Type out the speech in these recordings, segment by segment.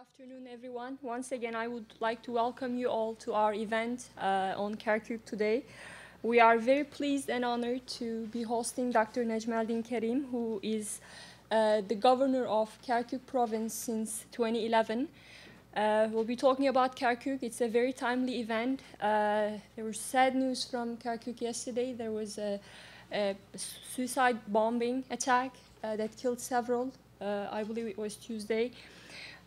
afternoon, everyone. Once again, I would like to welcome you all to our event uh, on Kirkuk today. We are very pleased and honored to be hosting Dr. Najmaldin Karim, who is uh, the governor of Kirkuk province since 2011. Uh, we'll be talking about Kirkuk. It's a very timely event. Uh, there was sad news from Kirkuk yesterday. There was a, a suicide bombing attack uh, that killed several. Uh, I believe it was Tuesday.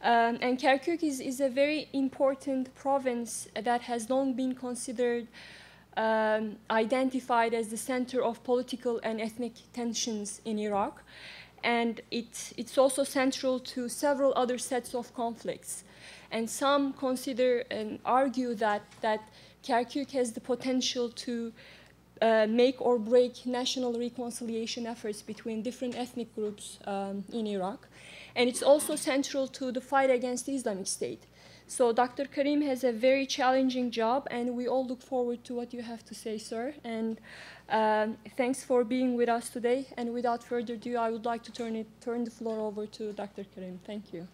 Um, and Kirkuk is, is a very important province that has long been considered um, identified as the center of political and ethnic tensions in Iraq. And it, it's also central to several other sets of conflicts. And some consider and argue that, that Kirkuk has the potential to uh, make or break national reconciliation efforts between different ethnic groups um, in Iraq. And it's also central to the fight against the Islamic State. So Dr. Karim has a very challenging job, and we all look forward to what you have to say, sir. And um, thanks for being with us today. And without further ado, I would like to turn, it, turn the floor over to Dr. Karim. Thank you.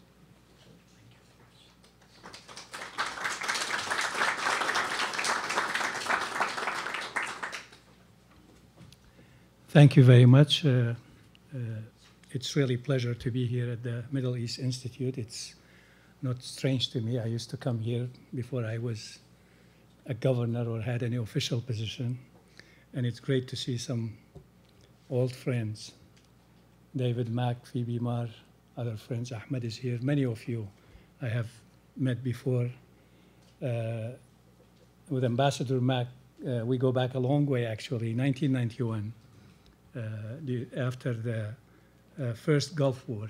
Thank you very much. Uh, uh, it's really a pleasure to be here at the Middle East Institute. It's not strange to me. I used to come here before I was a governor or had any official position. And it's great to see some old friends. David Mack, Phebe Marr, other friends. Ahmed is here. Many of you I have met before. Uh, with Ambassador Mack, uh, we go back a long way actually, 1991, uh, the, after the uh, first Gulf War.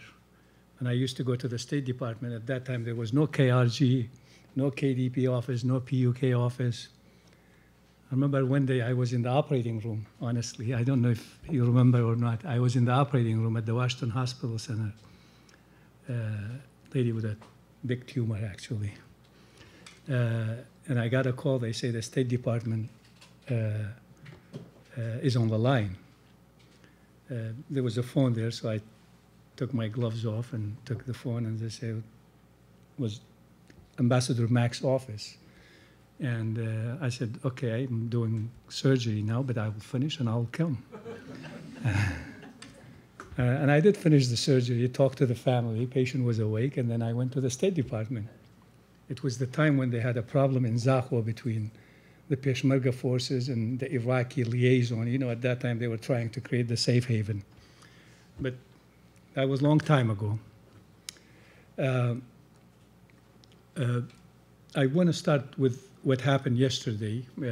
And I used to go to the State Department. At that time, there was no KRG, no KDP office, no PUK office. I remember one day I was in the operating room, honestly. I don't know if you remember or not. I was in the operating room at the Washington Hospital Center. Uh, lady with a big tumor, actually. Uh, and I got a call. They say the State Department uh, uh is on the line. Uh, there was a phone there, so I took my gloves off and took the phone, and they said it was Ambassador Mack's office. And uh, I said, okay, I'm doing surgery now, but I will finish and I'll come. uh, and I did finish the surgery, talked to the family, patient was awake, and then I went to the State Department. It was the time when they had a problem in Zahwa between the Peshmerga forces and the Iraqi liaison. You know, at that time they were trying to create the safe haven. But that was a long time ago. Uh, uh, I want to start with what happened yesterday, uh,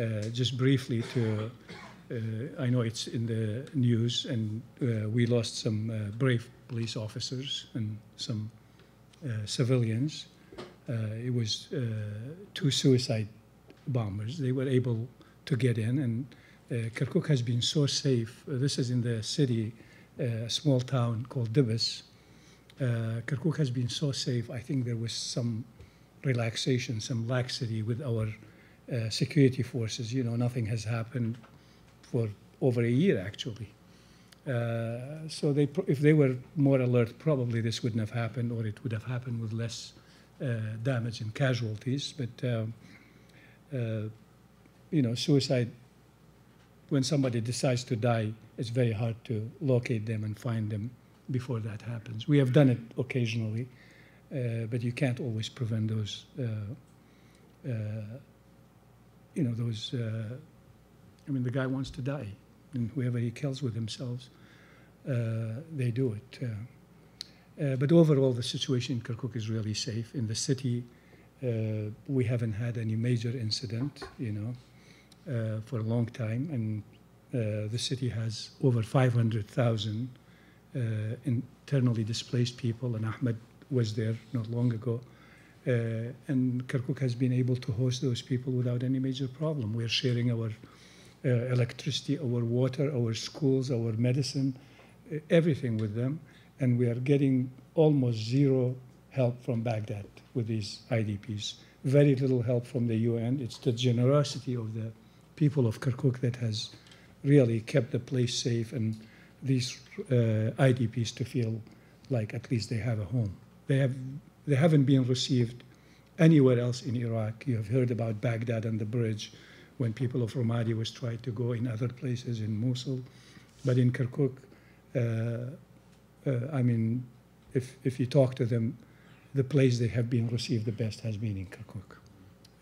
uh just briefly to, uh, I know it's in the news, and uh, we lost some brave police officers and some civilians. it was two suicide bombers. They were able to get in, and uh, Kirkuk has been so safe. Uh, this is in the city, uh, a small town called Dibis. Uh, Kirkuk has been so safe. I think there was some relaxation, some laxity with our uh, security forces. You know, nothing has happened for over a year actually. So they, if they were more alert, probably this wouldn't have happened, or it would have happened with less damage and casualties. But um, uh, you know, suicide, when somebody decides to die, it's very hard to locate them and find them before that happens. We have done it occasionally, uh, but you can't always prevent those, uh, uh you know, those, uh, I mean, the guy wants to die, and whoever he kills with themselves, they do it. but overall, the situation in Kirkuk is really safe. In the city, uh, we haven't had any major incident, you know, uh, for a long time, and uh, the city has over 500,000 internally displaced people, and Ahmed was there not long ago. Uh, and Kirkuk has been able to host those people without any major problem. We're sharing our uh, electricity, our water, our schools, our medicine, uh, everything with them, and we are getting almost zero help from Baghdad with these IDPs. Very little help from the UN. It's the generosity of the people of Kirkuk that has really kept the place safe and these uh, IDPs to feel like at least they have a home. they, have, they haven't been received anywhere else in Iraq. You have heard about Baghdad and the bridge when people of Ramadi was trying to go in other places in Mosul. But in Kirkuk, uh, uh, I mean, if, if you talk to them, the place they have been received the best has been in Kirkuk,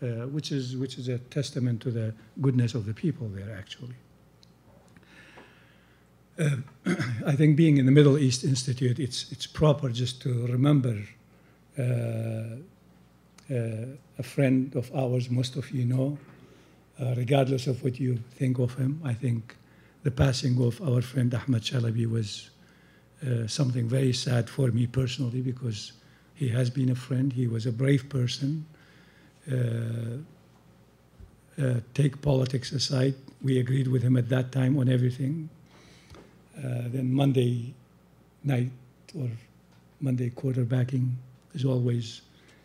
uh, which, is, which is a testament to the goodness of the people there, actually. Uh, I think being in the Middle East Institute, it's, it's proper just to remember uh, uh, a friend of ours, most of you know, uh, regardless of what you think of him. I think the passing of our friend Ahmad Chalabi was uh, something very sad for me personally because he has been a friend. He was a brave person. Uh, uh, take politics aside, we agreed with him at that time on everything. Uh, then Monday night or Monday quarterbacking is always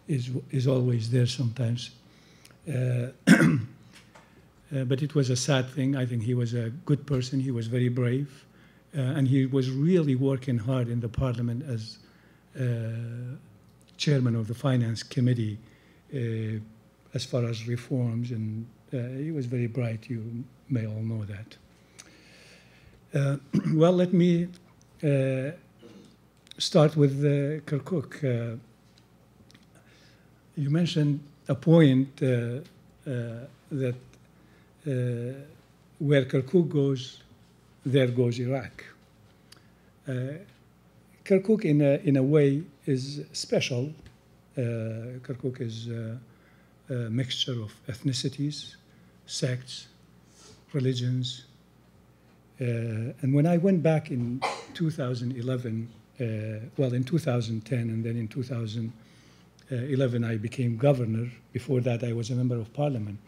is is always there sometimes. Uh, uh, but it was a sad thing. I think he was a good person. He was very brave, uh, and he was really working hard in the parliament as uh, chairman of the finance committee uh, as far as reforms. And he was very bright. You may all know that. Uh, well, let me uh, start with uh, Kirkuk. Uh, you mentioned a point uh, uh, that where Kirkuk goes, there goes Iraq. Kirkuk, in a, in a way, is special. Kirkuk is a mixture of ethnicities, sects, religions, uh, and when I went back in 2011, uh, well, in 2010, and then in 2011, I became governor. Before that, I was a member of parliament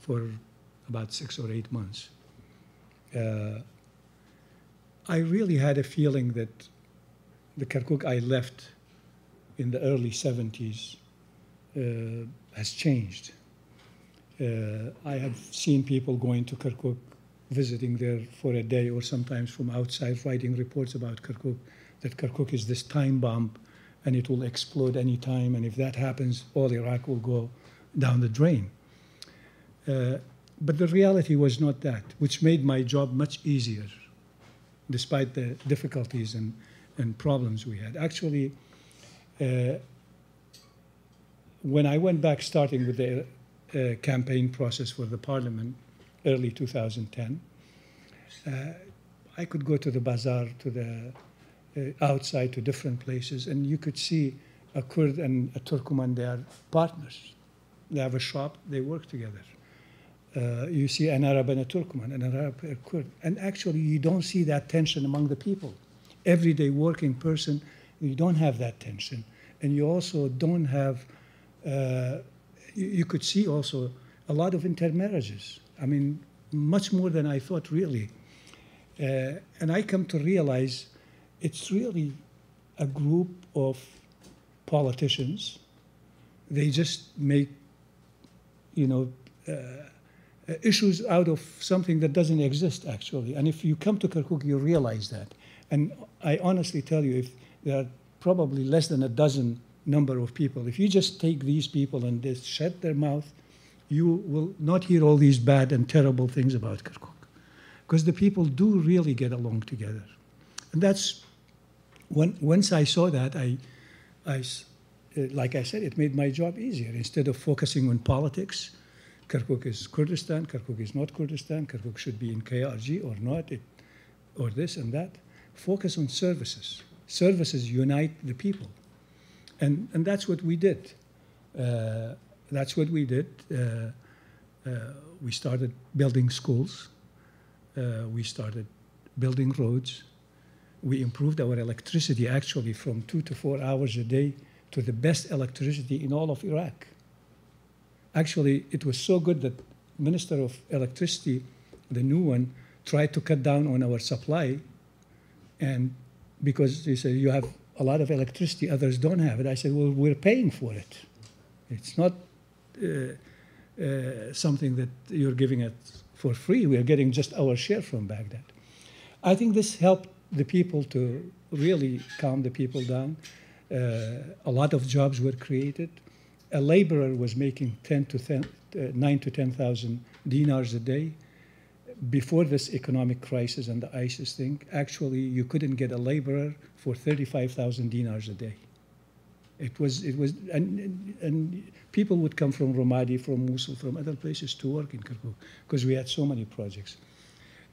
for about six or eight months. Uh, I really had a feeling that the Kirkuk I left in the early 70s uh, has changed. Uh, I have seen people going to Kirkuk visiting there for a day or sometimes from outside writing reports about Kirkuk, that Kirkuk is this time bomb and it will explode any time. And if that happens, all Iraq will go down the drain. Uh, but the reality was not that, which made my job much easier, despite the difficulties and, and problems we had. Actually, uh, when I went back, starting with the uh, campaign process for the parliament, early 2010. Uh, I could go to the bazaar, to the uh, outside, to different places, and you could see a Kurd and a Turkoman, they are partners. They have a shop, they work together. Uh, you see an Arab and a Turkoman, an Arab and a Kurd. And actually, you don't see that tension among the people. Everyday working person, you don't have that tension. And you also don't have, uh, you, could see also a lot of intermarriages. I mean, much more than I thought, really. Uh, and I come to realize it's really a group of politicians. They just make, you know, uh, issues out of something that doesn't exist, actually. And if you come to Kirkuk, you realize that. And I honestly tell you, if there are probably less than a dozen number of people, if you just take these people and just shut their mouth you will not hear all these bad and terrible things about Kirkuk. Because the people do really get along together. And that's, when, once I saw that, I, I, uh, like I said, it made my job easier. Instead of focusing on politics, Kirkuk is Kurdistan, Kirkuk is not Kurdistan, Kirkuk should be in KRG or not, it, or this and that. Focus on services. Services unite the people. And, and that's what we did. Uh, that's what we did. Uh, uh, we started building schools. Uh, we started building roads. We improved our electricity actually from two to four hours a day to the best electricity in all of Iraq. Actually, it was so good that Minister of Electricity, the new one, tried to cut down on our supply, and because he said you have a lot of electricity, others don't have it. I said, well, we're paying for it. It's not uh, uh, something that you're giving it for free. We are getting just our share from Baghdad. I think this helped the people to really calm the people down. a lot of jobs were created. A laborer was making 10 to 10, uh, 9 to 10,000 dinars a day. Before this economic crisis and the ISIS thing, actually, you couldn't get a laborer for 35,000 dinars a day. It was, it was, and, and people would come from Ramadi, from Mosul, from other places to work in Kirkuk because we had so many projects.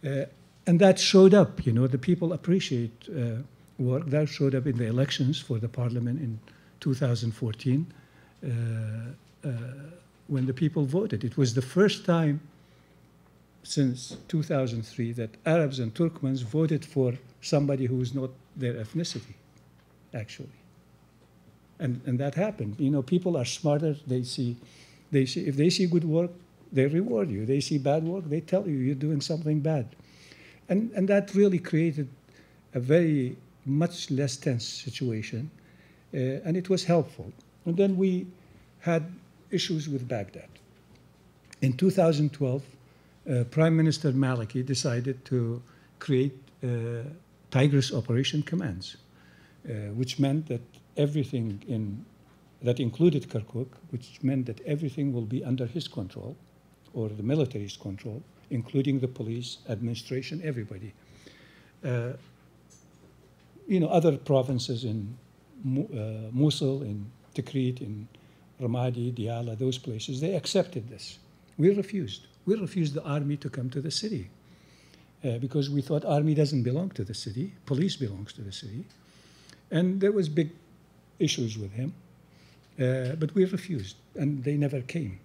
Uh, and that showed up, you know, the people appreciate uh, work. That showed up in the elections for the parliament in 2014 uh, uh, when the people voted. It was the first time since 2003 that Arabs and Turkmens voted for somebody who is not their ethnicity, actually and, and that happened. You know, people are smarter. They see, they see, if they see good work, they reward you. They see bad work, they tell you you're doing something bad. And, and that really created a very much less tense situation, uh, and it was helpful. And then we had issues with Baghdad. In 2012, uh, Prime Minister Maliki decided to create uh, Tigris Operation Commands, uh, which meant that everything in that included Kirkuk, which meant that everything will be under his control or the military's control, including the police, administration, everybody. Uh, you know, other provinces in uh, Mosul, in Tikrit, in Ramadi, Diyala, those places, they accepted this. We refused. We refused the army to come to the city uh, because we thought army doesn't belong to the city, police belongs to the city. And there was big issues with him, uh, but we refused, and they never came.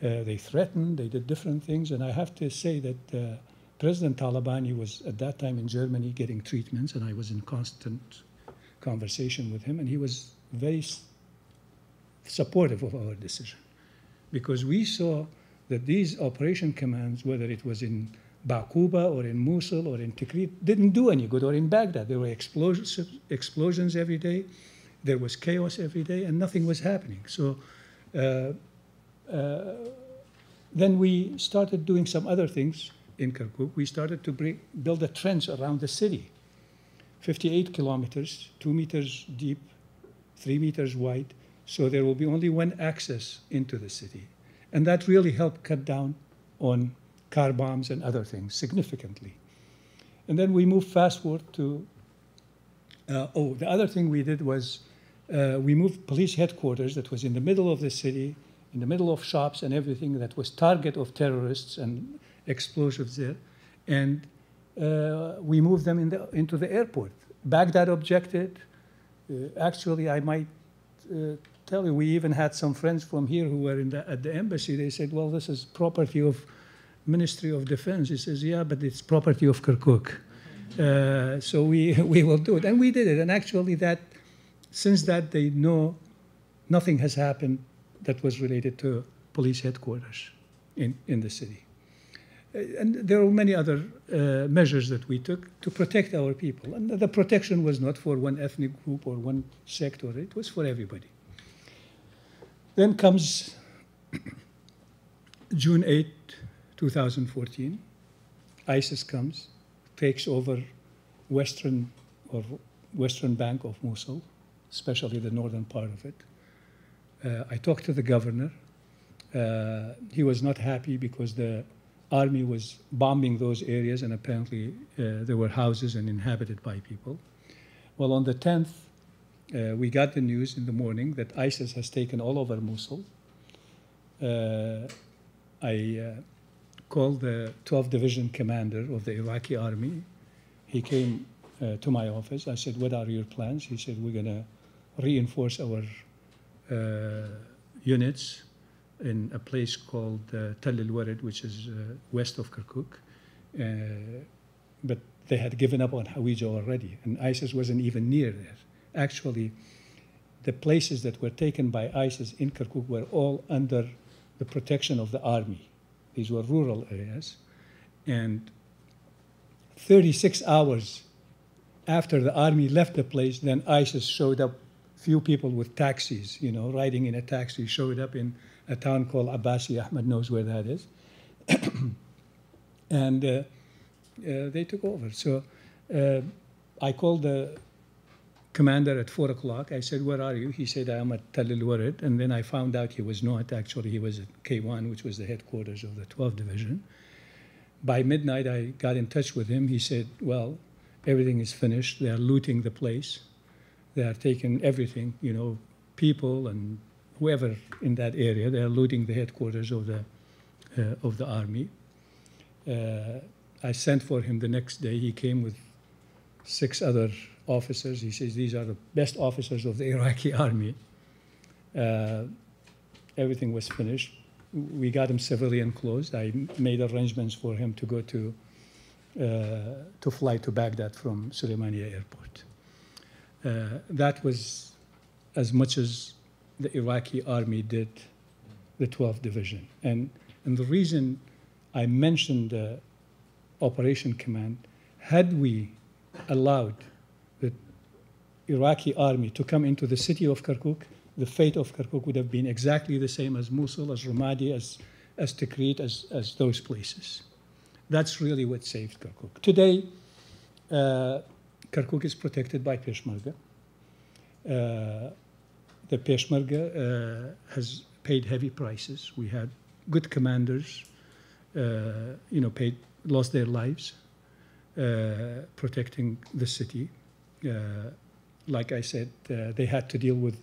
Uh, they threatened, they did different things, and I have to say that uh, President Talabani was at that time in Germany getting treatments, and I was in constant conversation with him, and he was very supportive of our decision because we saw that these operation commands, whether it was in Bakuba or in Mosul or in Tikrit, didn't do any good, or in Baghdad. There were explosions, explosions every day there was chaos every day and nothing was happening. So uh, uh, then we started doing some other things in Kirkuk. We started to bring, build a trench around the city, 58 kilometers, two meters deep, three meters wide. So there will be only one access into the city. And that really helped cut down on car bombs and other things significantly. And then we moved fast forward to, uh, oh, the other thing we did was uh, we moved police headquarters that was in the middle of the city, in the middle of shops and everything that was target of terrorists and explosives there. And uh, we moved them in the, into the airport. Baghdad objected. Uh, actually, I might uh, tell you, we even had some friends from here who were the, at the embassy. They said, well, this is property of Ministry of Defense. He says, yeah, but it's property of Kirkuk. Uh, so we, we will do it. And we did it. And actually, that since that, they know nothing has happened that was related to police headquarters in, in the city. Uh, and there are many other uh, measures that we took to protect our people. And the protection was not for one ethnic group or one sect, or it was for everybody. Then comes June 8, 2014. ISIS comes, takes over western or western bank of Mosul, especially the northern part of it. Uh, I talked to the governor. Uh, he was not happy because the army was bombing those areas, and apparently uh, there were houses and inhabited by people. Well, on the 10th, uh, we got the news in the morning that ISIS has taken all over Mosul. Uh, I uh, called the 12th Division commander of the Iraqi army. He came to my office. I said, What are your plans? He said, We're going to reinforce our uh, units in a place called uh, Tal al-Warid, which is uh, west of Kirkuk. Uh, but they had given up on Hawija already, and ISIS wasn't even near there. Actually, the places that were taken by ISIS in Kirkuk were all under the protection of the army. These were rural areas. And 36 hours after the army left the place, then ISIS showed up few people with taxis, you know, riding in a taxi, showed up in a town called Abbasi. Ahmed knows where that is. and uh, uh, they took over. So uh, I called the commander at 4 o'clock. I said, Where are you? He said, I'm at Tal al Warid. And then I found out he was not. Actually, he was at K1, which was the headquarters of the 12th Division. By midnight, I got in touch with him. He said, Well, everything is finished. They are looting the place. They are taking everything, you know, people and whoever in that area. They are looting the headquarters of the, uh, of the army. Uh, I sent for him the next day. He came with six other officers. He says these are the best officers of the Iraqi army. Uh, everything was finished. We got him civilian clothes. I made arrangements for him to go to uh, to fly to Baghdad from Suleimania Airport. Uh, that was as much as the Iraqi army did the 12th Division. And, and the reason I mentioned the Operation Command, had we allowed Iraqi army to come into the city of Kirkuk, the fate of Kirkuk would have been exactly the same as Mosul, as Ramadi, as, as Tikrit, as, as those places. That's really what saved Kirkuk. Today, uh, Kirkuk is protected by Peshmerga. Uh, the Peshmerga uh, has paid heavy prices. We had good commanders, uh, you know, paid, lost their lives uh, protecting the city. Uh, like I said, uh, they had to deal with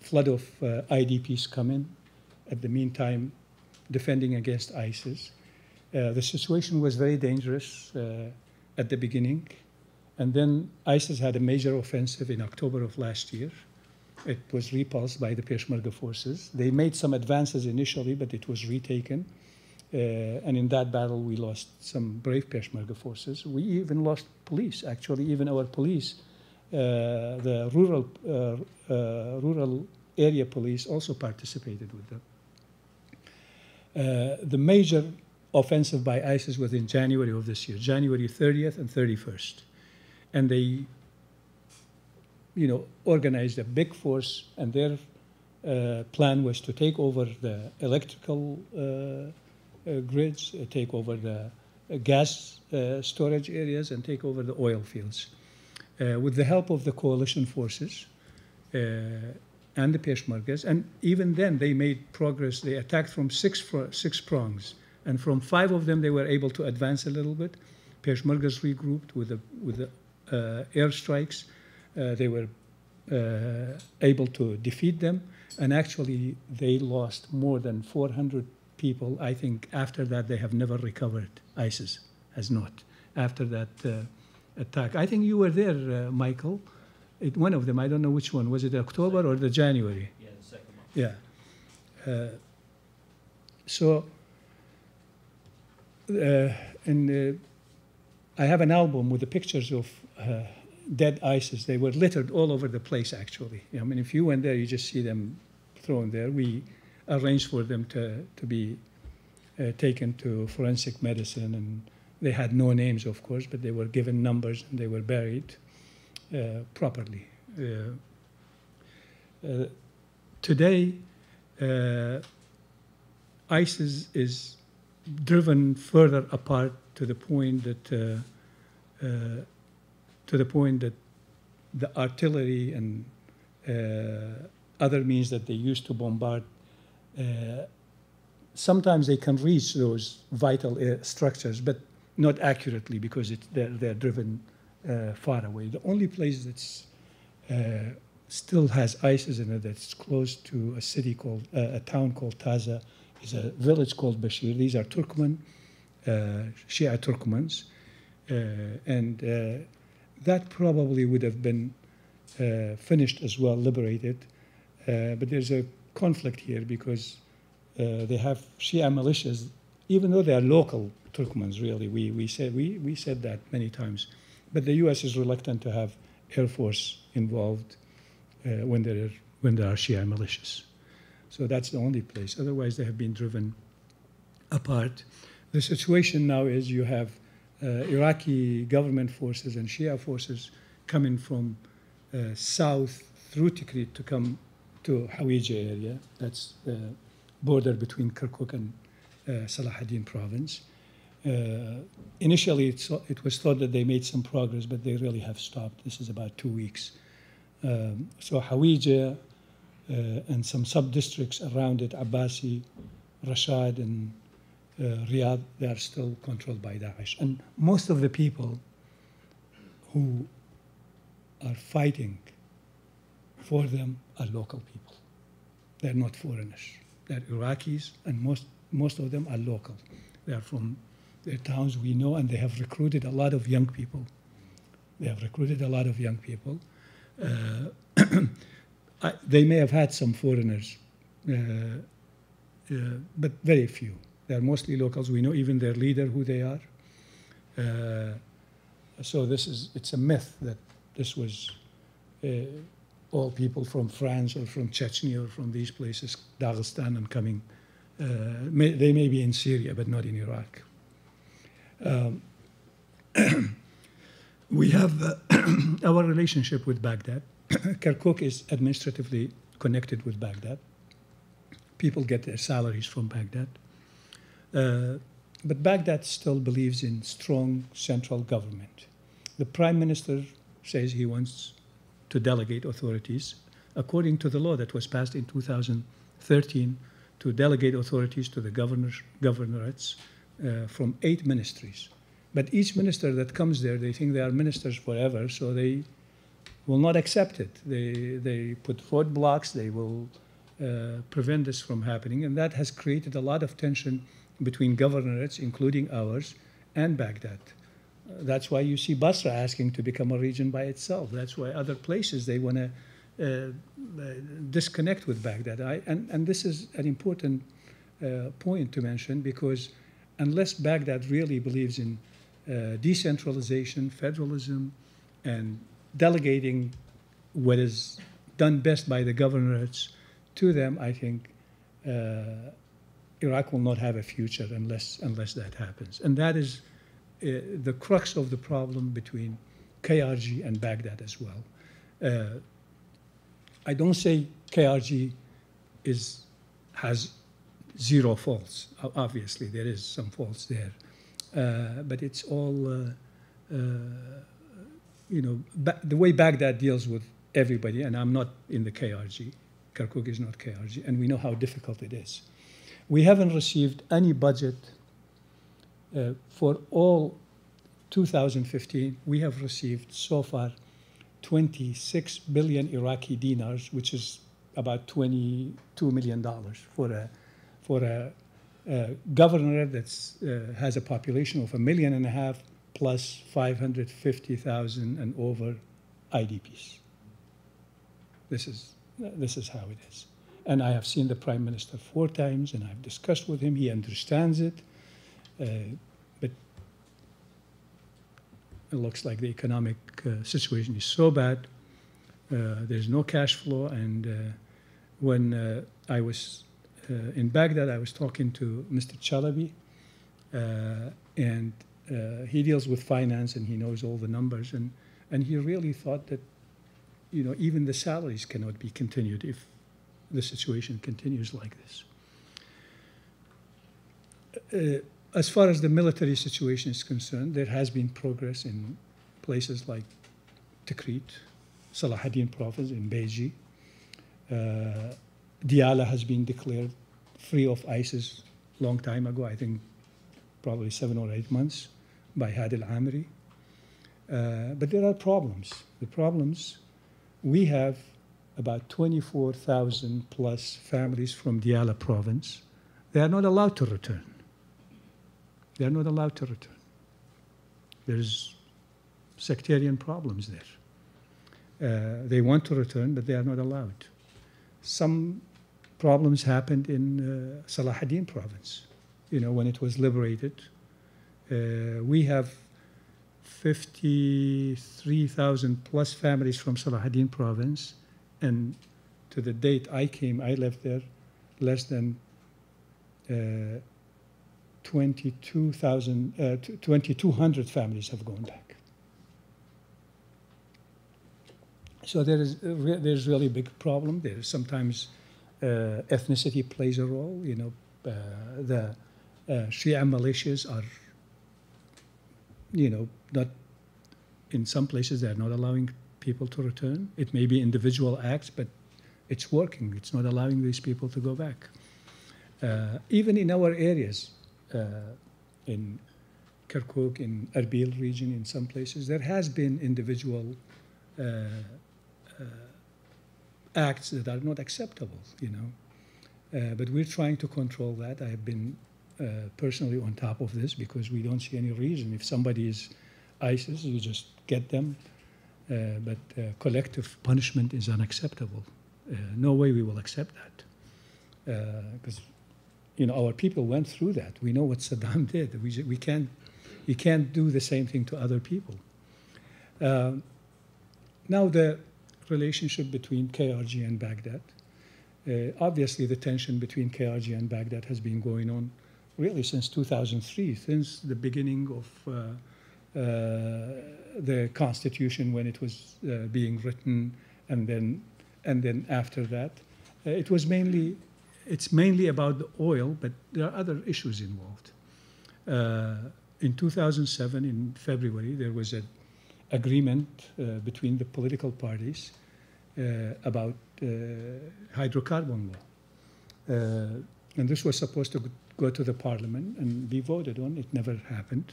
flood of IDPs coming. At the meantime, defending against ISIS. the situation was very dangerous at the beginning. And then ISIS had a major offensive in October of last year. It was repulsed by the Peshmerga forces. They made some advances initially, but it was retaken. Uh, and in that battle, we lost some brave Peshmerga forces. We even lost police, actually, even our police. Uh, the rural, uh, uh rural area police also participated with them. The major offensive by ISIS was in January of this year, January 30th and 31st. And they you know, organized a big force, and their uh, plan was to take over the electrical uh, uh grids, take over the gas storage areas, and take over the oil fields. With the help of the coalition forces and the Peshmergas, and even then they made progress. They attacked from six, six prongs, and from five of them they were able to advance a little bit. Peshmergas regrouped with the, with the airstrikes uh, they were uh, able to defeat them, and actually they lost more than 400 people. I think after that they have never recovered. ISIS has not after that uh, attack. I think you were there, Michael. It, one of them, I don't know which one. Was it October or the January? Yeah, the second month. Yeah. Uh, so, uh, and uh, I have an album with the pictures of dead ISIS. They were littered all over the place, actually. I mean, if you went there, you just see them thrown there. We arranged for them to, to be uh, taken to forensic medicine, and they had no names, of course, but they were given numbers and they were buried uh, properly. Uh, uh today, uh, ISIS is driven further apart to the point that uh, to the point that the artillery and uh, other means that they use to bombard, uh, sometimes they can reach those vital structures, but not accurately because they're, they're, driven uh, far away. The only place that's uh, still has ISIS in it that's close to a city called, uh, a town called Taza, is a village called Bashir. These are Turkmen, uh, Shia Turkmens. and that probably would have been uh, finished as well, liberated. Uh, but there's a conflict here because uh, they have Shia militias, even though they are local Turkmens, really. We, we, said, we, we said that many times. But the U.S. is reluctant to have Air Force involved uh, when, there are, when there are Shia militias. So that's the only place. Otherwise, they have been driven apart. The situation now is you have uh, Iraqi government forces and Shia forces coming from uh, south through Tikrit to come to Hawija area. That's the border between Kirkuk and uh, Salah ad-Din province. Uh, initially, it was thought that they made some progress, but they really have stopped. This is about two weeks Um, so Hawija uh, and some sub-districts around it, Abbasi, Rashad, and uh, Riyadh, they are still controlled by Daesh. And most of the people who are fighting for them are local people. They're not foreigners. They're Iraqis, and most, most of them are local. They are from their towns we know, and they have recruited a lot of young people. They have recruited a lot of young people. Uh, I, they may have had some foreigners, uh, uh, but very few. They're mostly locals. We know even their leader who they are. Uh, so this is it's a myth that this was uh, all people from France or from Chechnya or from these places, Dagestan, and coming. Uh, may, they may be in Syria, but not in Iraq. Um, we have uh, our relationship with Baghdad. Kirkuk is administratively connected with Baghdad. People get their salaries from Baghdad. Uh, but Baghdad still believes in strong central government. The prime minister says he wants to delegate authorities according to the law that was passed in 2013 to delegate authorities to the governors, governorates uh, from eight ministries. But each minister that comes there, they think they are ministers forever, so they will not accept it. They, they put roadblocks, they will uh, prevent this from happening, and that has created a lot of tension between governorates, including ours, and Baghdad. Uh, that's why you see Basra asking to become a region by itself. That's why other places they want to uh, uh, disconnect with Baghdad. I, and, and this is an important point to mention because unless Baghdad really believes in uh, decentralization, federalism, and delegating what is done best by the governorates to them, I think uh, Iraq will not have a future unless, unless that happens. And that is uh, the crux of the problem between KRG and Baghdad as well. Uh, I don't say KRG is, has zero faults. Obviously, there is some faults there. Uh, but it's all, uh, uh, you know, the way Baghdad deals with everybody, and I'm not in the KRG. Kirkuk is not KRG, and we know how difficult it is. We haven't received any budget uh, for all 2015. We have received so far 26 billion Iraqi dinars, which is about 22 million dollars for a for a, a governor that uh, has a population of a million and a half plus 550,000 and over IDPs. This is this is how it is. And I have seen the prime minister four times, and I've discussed with him. He understands it, uh, but it looks like the economic uh, situation is so bad. Uh, there's no cash flow, and uh, when uh, I was in Baghdad, I was talking to Mr. Chalabi, and he deals with finance, and he knows all the numbers, and and he really thought that, you know, even the salaries cannot be continued if the situation continues like this. Uh, as far as the military situation is concerned, there has been progress in places like Tikrit, Salahuddin province in Beji. Uh, Diyala has been declared free of ISIS long time ago, I think probably seven or eight months, by Hadi al-Amiri. Uh, but there are problems. The problems, we have about 24,000 plus families from Diyala province. They are not allowed to return. They are not allowed to return. There's sectarian problems there. Uh, they want to return, but they are not allowed. Some problems happened in uh, Salahuddin province, you know, when it was liberated. Uh, we have 53,000 plus families from Salahuddin province and to the date I came, I left there less than uh, 22,000, uh, 2,200 families have gone back. So there is uh, there's really a big problem there. Sometimes ethnicity plays a role. You know, uh, the uh, Shia militias are, you know, not in some places they're not allowing people to return. It may be individual acts, but it's working. It's not allowing these people to go back. Uh, even in our areas, uh, in Kirkuk, in Erbil region, in some places, there has been individual uh, uh acts that are not acceptable, you know. Uh, but we're trying to control that. I have been uh, personally on top of this because we don't see any reason. If somebody is ISIS, you just get them. Uh, but uh, collective punishment is unacceptable. Uh, no way we will accept that. Because, you know, our people went through that. We know what Saddam did. We, we can't, you can't do the same thing to other people. Now, the relationship between KRG and Baghdad. Uh, obviously, the tension between KRG and Baghdad has been going on really since 2003, since the beginning of uh, uh, the constitution when it was uh, being written, and then and then after that, uh, it was mainly it's mainly about the oil, but there are other issues involved. in 2007, in February, there was an agreement between the political parties about hydrocarbon law. and this was supposed to go to the parliament and be voted on. It never happened.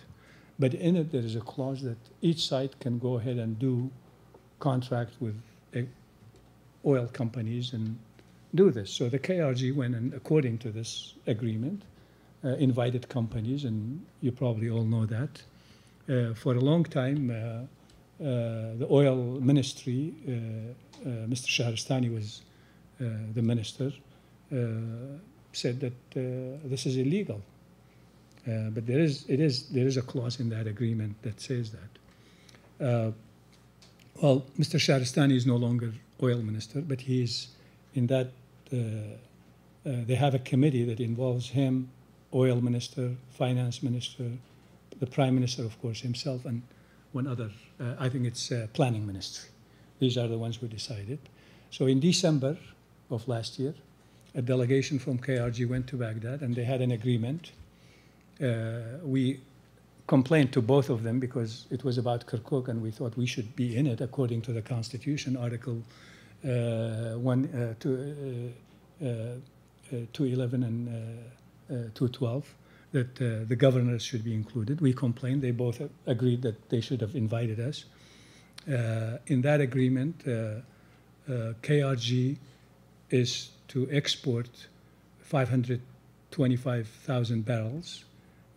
But in it, there is a clause that each side can go ahead and do contract with uh, oil companies and do this. So the KRG went and, according to this agreement, uh, invited companies, and you probably all know that. Uh, for a long time, uh, uh the oil ministry, uh, uh, Mr. Shahristani was the minister, said that this is illegal. Uh, but there is, it is, there is a clause in that agreement that says that. Uh, well, Mr. Shahristani is no longer oil minister, but he is in that. Uh, uh, they have a committee that involves him, oil minister, finance minister, the prime minister, of course, himself, and one other. Uh, I think it's planning ministry. These are the ones who decided. So in December of last year, a delegation from KRG went to Baghdad, and they had an agreement uh, we complained to both of them because it was about Kirkuk and we thought we should be in it according to the Constitution, Article uh, 1, uh, two, uh, uh, 211 and 212, that the governors should be included. We complained. They both agreed that they should have invited us. in that agreement, KRG is to export 525,000 barrels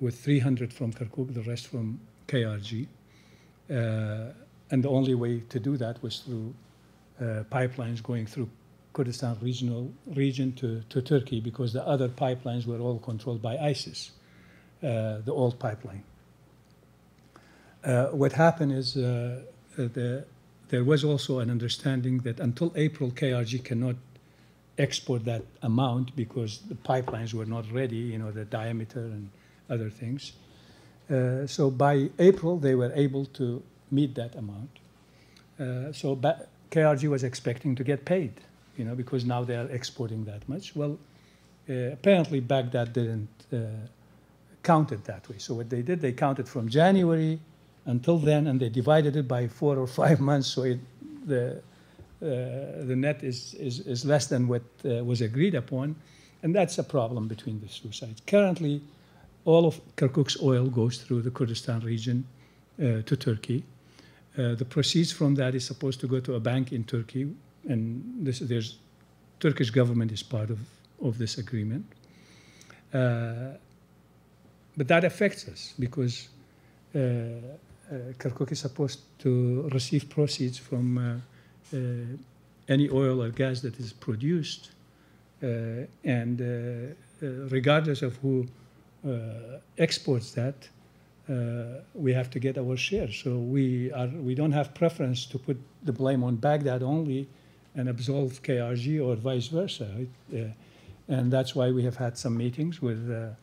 with 300 from Kirkuk, the rest from KRG. Uh, and the only way to do that was through uh, pipelines going through Kurdistan regional region to, to Turkey because the other pipelines were all controlled by ISIS, uh, the old pipeline. Uh, what happened is uh, the, there was also an understanding that until April, KRG cannot export that amount because the pipelines were not ready, you know, the diameter and other things. Uh, so by April, they were able to meet that amount. Uh, so KRG was expecting to get paid, you know, because now they are exporting that much. Well, uh, apparently Baghdad didn't uh, count it that way. So what they did, they counted from January until then, and they divided it by four or five months, so it, the uh, the net is, is, is less than what uh, was agreed upon, and that's a problem between the two sides. Currently, all of Kirkuk's oil goes through the Kurdistan region uh, to Turkey. Uh, the proceeds from that is supposed to go to a bank in Turkey, and this, there's Turkish government is part of, of this agreement. Uh, but that affects us because uh, uh, Kirkuk is supposed to receive proceeds from uh, any oil or gas that is produced, and regardless of who uh, exports that, uh, we have to get our share. So we are we don't have preference to put the blame on Baghdad only and absolve KRG or vice versa. Uh, and that's why we have had some meetings with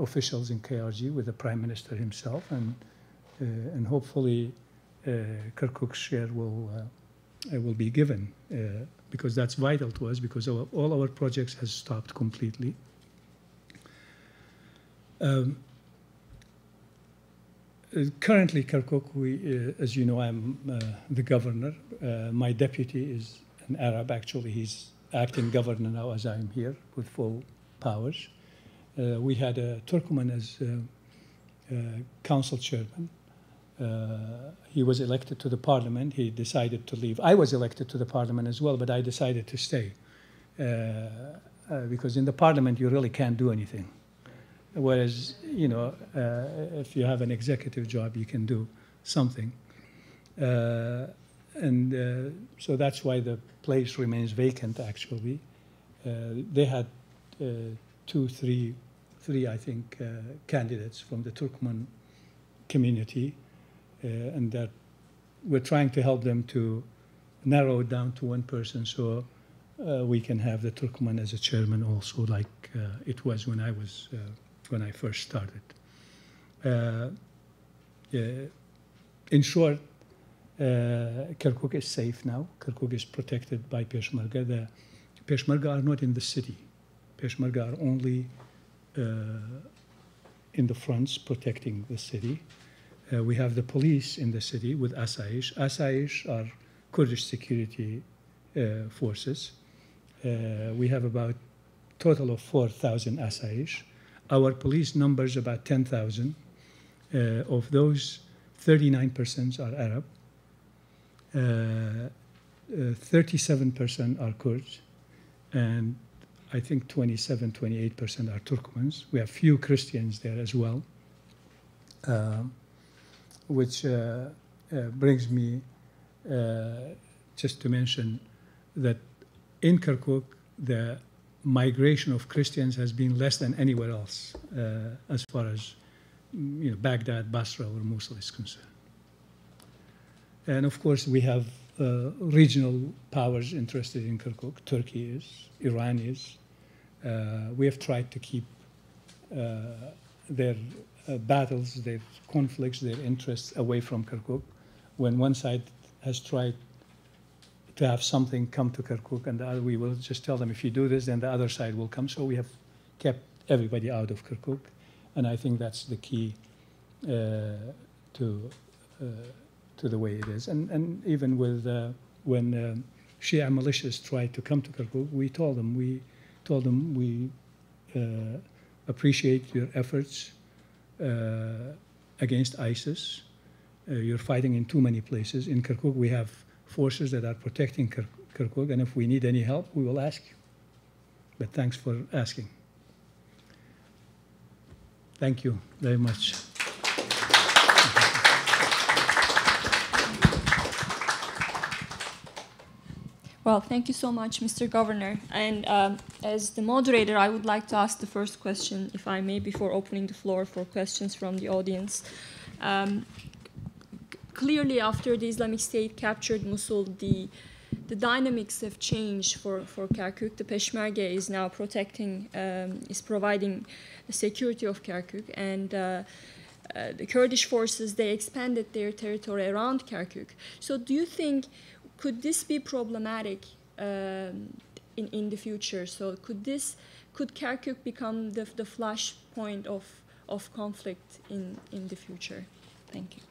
officials in KRG, with the prime minister himself, and and hopefully Kirkuk's share will will be given because that's vital to us because all our projects has stopped completely. Um, uh, currently, Kirkuk, we, uh, as you know, I'm uh, the governor. Uh, my deputy is an Arab, actually. He's acting governor now as I'm here with full powers. Uh, we had a Turkmen as uh, uh, council chairman. Uh, he was elected to the parliament. He decided to leave. I was elected to the parliament as well, but I decided to stay uh, uh, because in the parliament you really can't do anything. Whereas, you know, uh, if you have an executive job, you can do something. Uh, and uh, so that's why the place remains vacant, actually. Uh, they had uh, two, three, three, I think, uh, candidates from the Turkmen community, uh, and that we're trying to help them to narrow it down to one person so uh, we can have the Turkmen as a chairman also, like uh, it was when I was uh, when I first started. Uh, in short, Kirkuk is safe now. Kirkuk is protected by Peshmerga. The Peshmerga are not in the city. Peshmerga are only uh, in the fronts protecting the city. Uh, we have the police in the city with Asayish. Asayish are Kurdish security uh, forces. Uh, we have about total of 4,000 Asayish. Our police numbers about 10,000. Uh, of those, 39% are Arab. Uh, uh, 37% are Kurds, and I think 27, 28% are Turkmens. We have few Christians there as well, Um which uh, uh, brings me uh, just to mention that in Kirkuk, the migration of Christians has been less than anywhere else uh, as far as you know, Baghdad, Basra, or Mosul is concerned. And of course, we have uh, regional powers interested in Kirkuk. Turkey is, Iran is. Uh, we have tried to keep uh, their uh, battles, their conflicts, their interests away from Kirkuk. When one side has tried to have something come to Kirkuk, and the other, we will just tell them if you do this, then the other side will come. So we have kept everybody out of Kirkuk, and I think that's the key uh, to uh, to the way it is. And and even with uh, when Shia militias tried to come to Kirkuk, we told them we told them we uh, appreciate your efforts uh, against ISIS. Uh, you're fighting in too many places. In Kirkuk, we have forces that are protecting Kir- Kirkuk, and if we need any help, we will ask you. But thanks for asking. Thank you very much. Well, thank you so much, Mr. Governor. And um, as the moderator, I would like to ask the first question, if I may, before opening the floor for questions from the audience. Um, clearly, after the Islamic State captured Mosul, the the dynamics have changed for, for Kirkuk. The Peshmerga is now protecting, um, is providing the security of Kirkuk, and uh, uh, the Kurdish forces they expanded their territory around Kirkuk. So, do you think could this be problematic um, in in the future? So, could this could Kirkuk become the the flashpoint of of conflict in in the future? Thank you.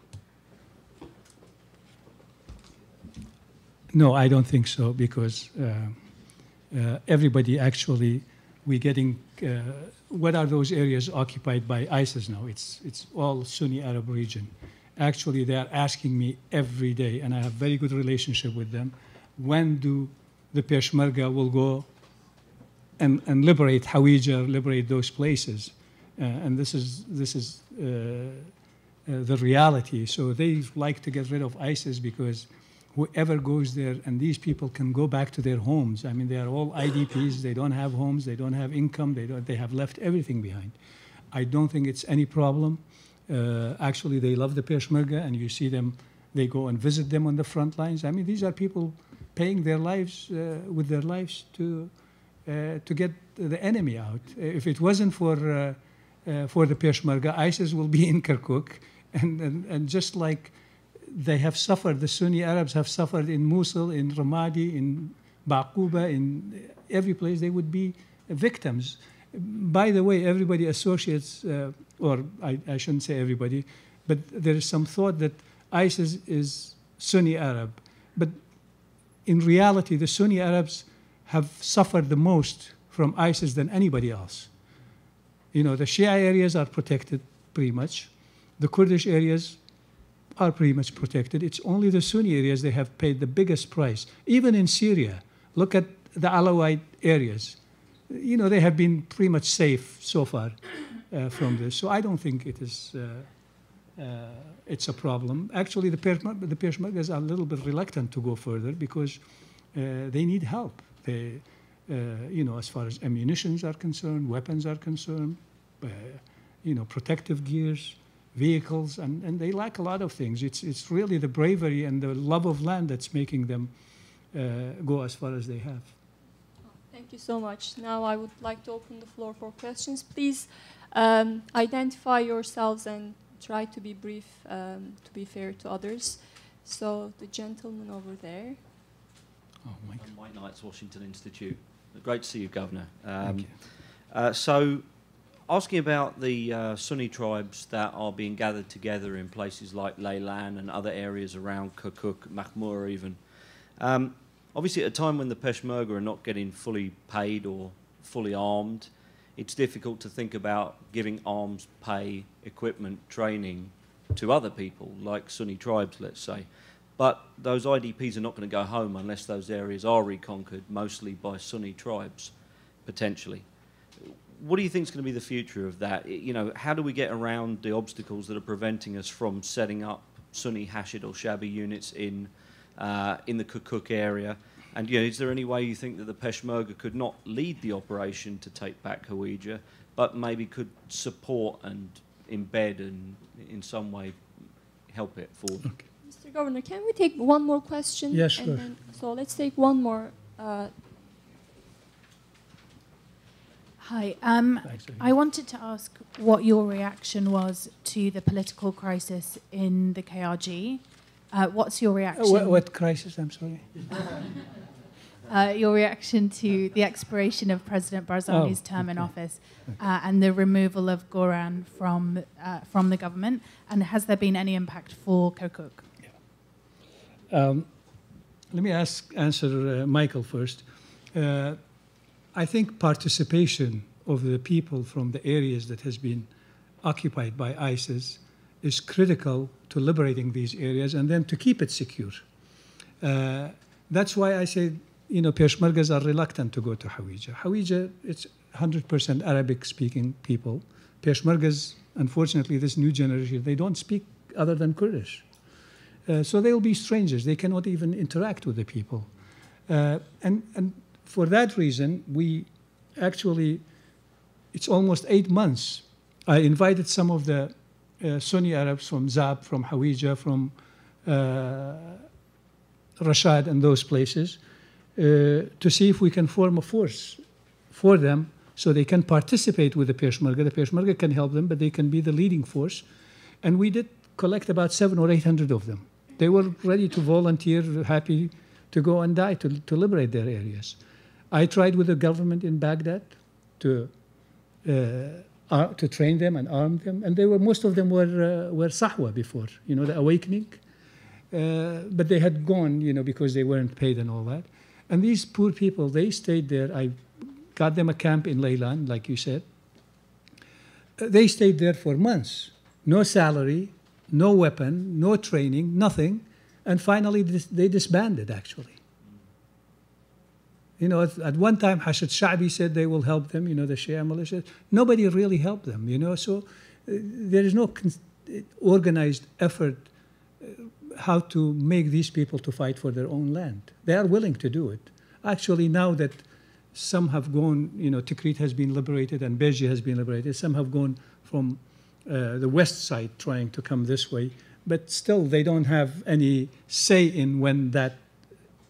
No, I don't think so because uh, uh, everybody actually, we're getting. Uh, what are those areas occupied by ISIS now? It's it's all Sunni Arab region. Actually, they are asking me every day, and I have very good relationship with them. When do the Peshmerga will go and, and liberate Hawija, liberate those places? Uh, and this is this is uh, uh, the reality. So they like to get rid of ISIS because whoever goes there and these people can go back to their homes. I mean, they are all IDPs. They don't have homes. They don't have income. They don't. They have left everything behind. I don't think it's any problem. Uh, actually, they love the Peshmerga, and you see them. They go and visit them on the front lines. I mean, these are people paying their lives uh, with their lives to uh, to get the enemy out. If it wasn't for uh, uh, for the Peshmerga, ISIS will be in Kirkuk, and, and and just like they have suffered, the Sunni Arabs have suffered in Mosul, in Ramadi, in Baquba, in every place. They would be victims. By the way, everybody associates, uh, or I, I shouldn't say everybody, but there is some thought that ISIS is Sunni Arab. But in reality, the Sunni Arabs have suffered the most from ISIS than anybody else. You know, the Shia areas are protected pretty much. The Kurdish areas are pretty much protected. It's only the Sunni areas they have paid the biggest price. Even in Syria, look at the Alawite areas. You know, they have been pretty much safe so far uh, from this. So I don't think it is. Uh, uh, it's a problem. Actually, the, Peshmerga, the Peshmergas are a little bit reluctant to go further because uh, they need help. They, uh, you know, as far as ammunitions are concerned, weapons are concerned, uh, you know, protective gears, vehicles, and, and they lack a lot of things. It's, it's really the bravery and the love of land that's making them go as far as they have. Thank you so much. Now I would like to open the floor for questions. Please um, identify yourselves and try to be brief um, to be fair to others. So the gentleman over there. Oh, Mike. I'm Mike Knights, Washington Institute. Great to see you, Governor. Thank Um, you. uh, so, asking about the uh, Sunni tribes that are being gathered together in places like Laylan and other areas around Kirkuk, Mahmur even. Um, obviously, at a time when the Peshmerga are not getting fully paid or fully armed, it's difficult to think about giving arms, pay, equipment, training to other people, like Sunni tribes, let's say. But those IDPs are not going to go home unless those areas are reconquered, mostly by Sunni tribes, potentially. What do you think is going to be the future of that? You know, how do we get around the obstacles that are preventing us from setting up Sunni Hashid or Shabi units in uh, in the Kirkuk area? And you know, is there any way you think that the Peshmerga could not lead the operation to take back Hawija, but maybe could support and embed and in some way help it forward? Mr. Governor, can we take one more question? Yeah, And sure. then- so let's take one more. Uh, Hi. Um, Thanks, I wanted to ask what your reaction was to the political crisis in the KRG. Uh, what's your reaction? what, what crisis? I'm sorry. Uh, your reaction to the expiration of President Barzani's Oh, term in okay. office uh, and the removal of Goran from uh, from the government? And has there been any impact for Kirkuk? Um, let me ask, answer uh, Michael first. Uh, I think participation of the people from the areas that has been occupied by ISIS is critical to liberating these areas and then to keep it secure. Uh, that's why I say, you know, Peshmergas are reluctant to go to Hawija. Hawija, it's 100% Arabic-speaking people. Peshmergas, unfortunately, this new generation, they don't speak other than Kurdish. Uh, so they will be strangers. They cannot even interact with the people. Uh, and, and for that reason, we actually, it's almost eight months. I invited some of the Sunni Arabs from Zab, from Hawija, from uh, Rashad, and those places uh, to see if we can form a force for them so they can participate with the Peshmerga. The Peshmerga can help them, but they can be the leading force. And we did collect about seven or eight hundred of them. They were ready to volunteer, happy to go and die to, to liberate their areas. I tried with the government in Baghdad to uh, to train them and arm them, and they were most of them were uh, were Sahwa before, you know, the awakening. Uh, but they had gone, you know, because they weren't paid and all that. And these poor people, they stayed there. I got them a camp in Laylan, like you said. Uh, They stayed there for months, no salary, no weapon, no training, nothing, and finally they disbanded. Actually, you know, at, one time Hashid Sha'bi said they will help them. You know, the Shia militia. Nobody really helped them. You know, so uh, there is no con- organized effort uh, how to make these people to fight for their own land. They are willing to do it. Actually, now that some have gone, you know, Tikrit has been liberated and Beji has been liberated. Some have gone from uh, the west side trying to come this way, but still they don't have any say in when that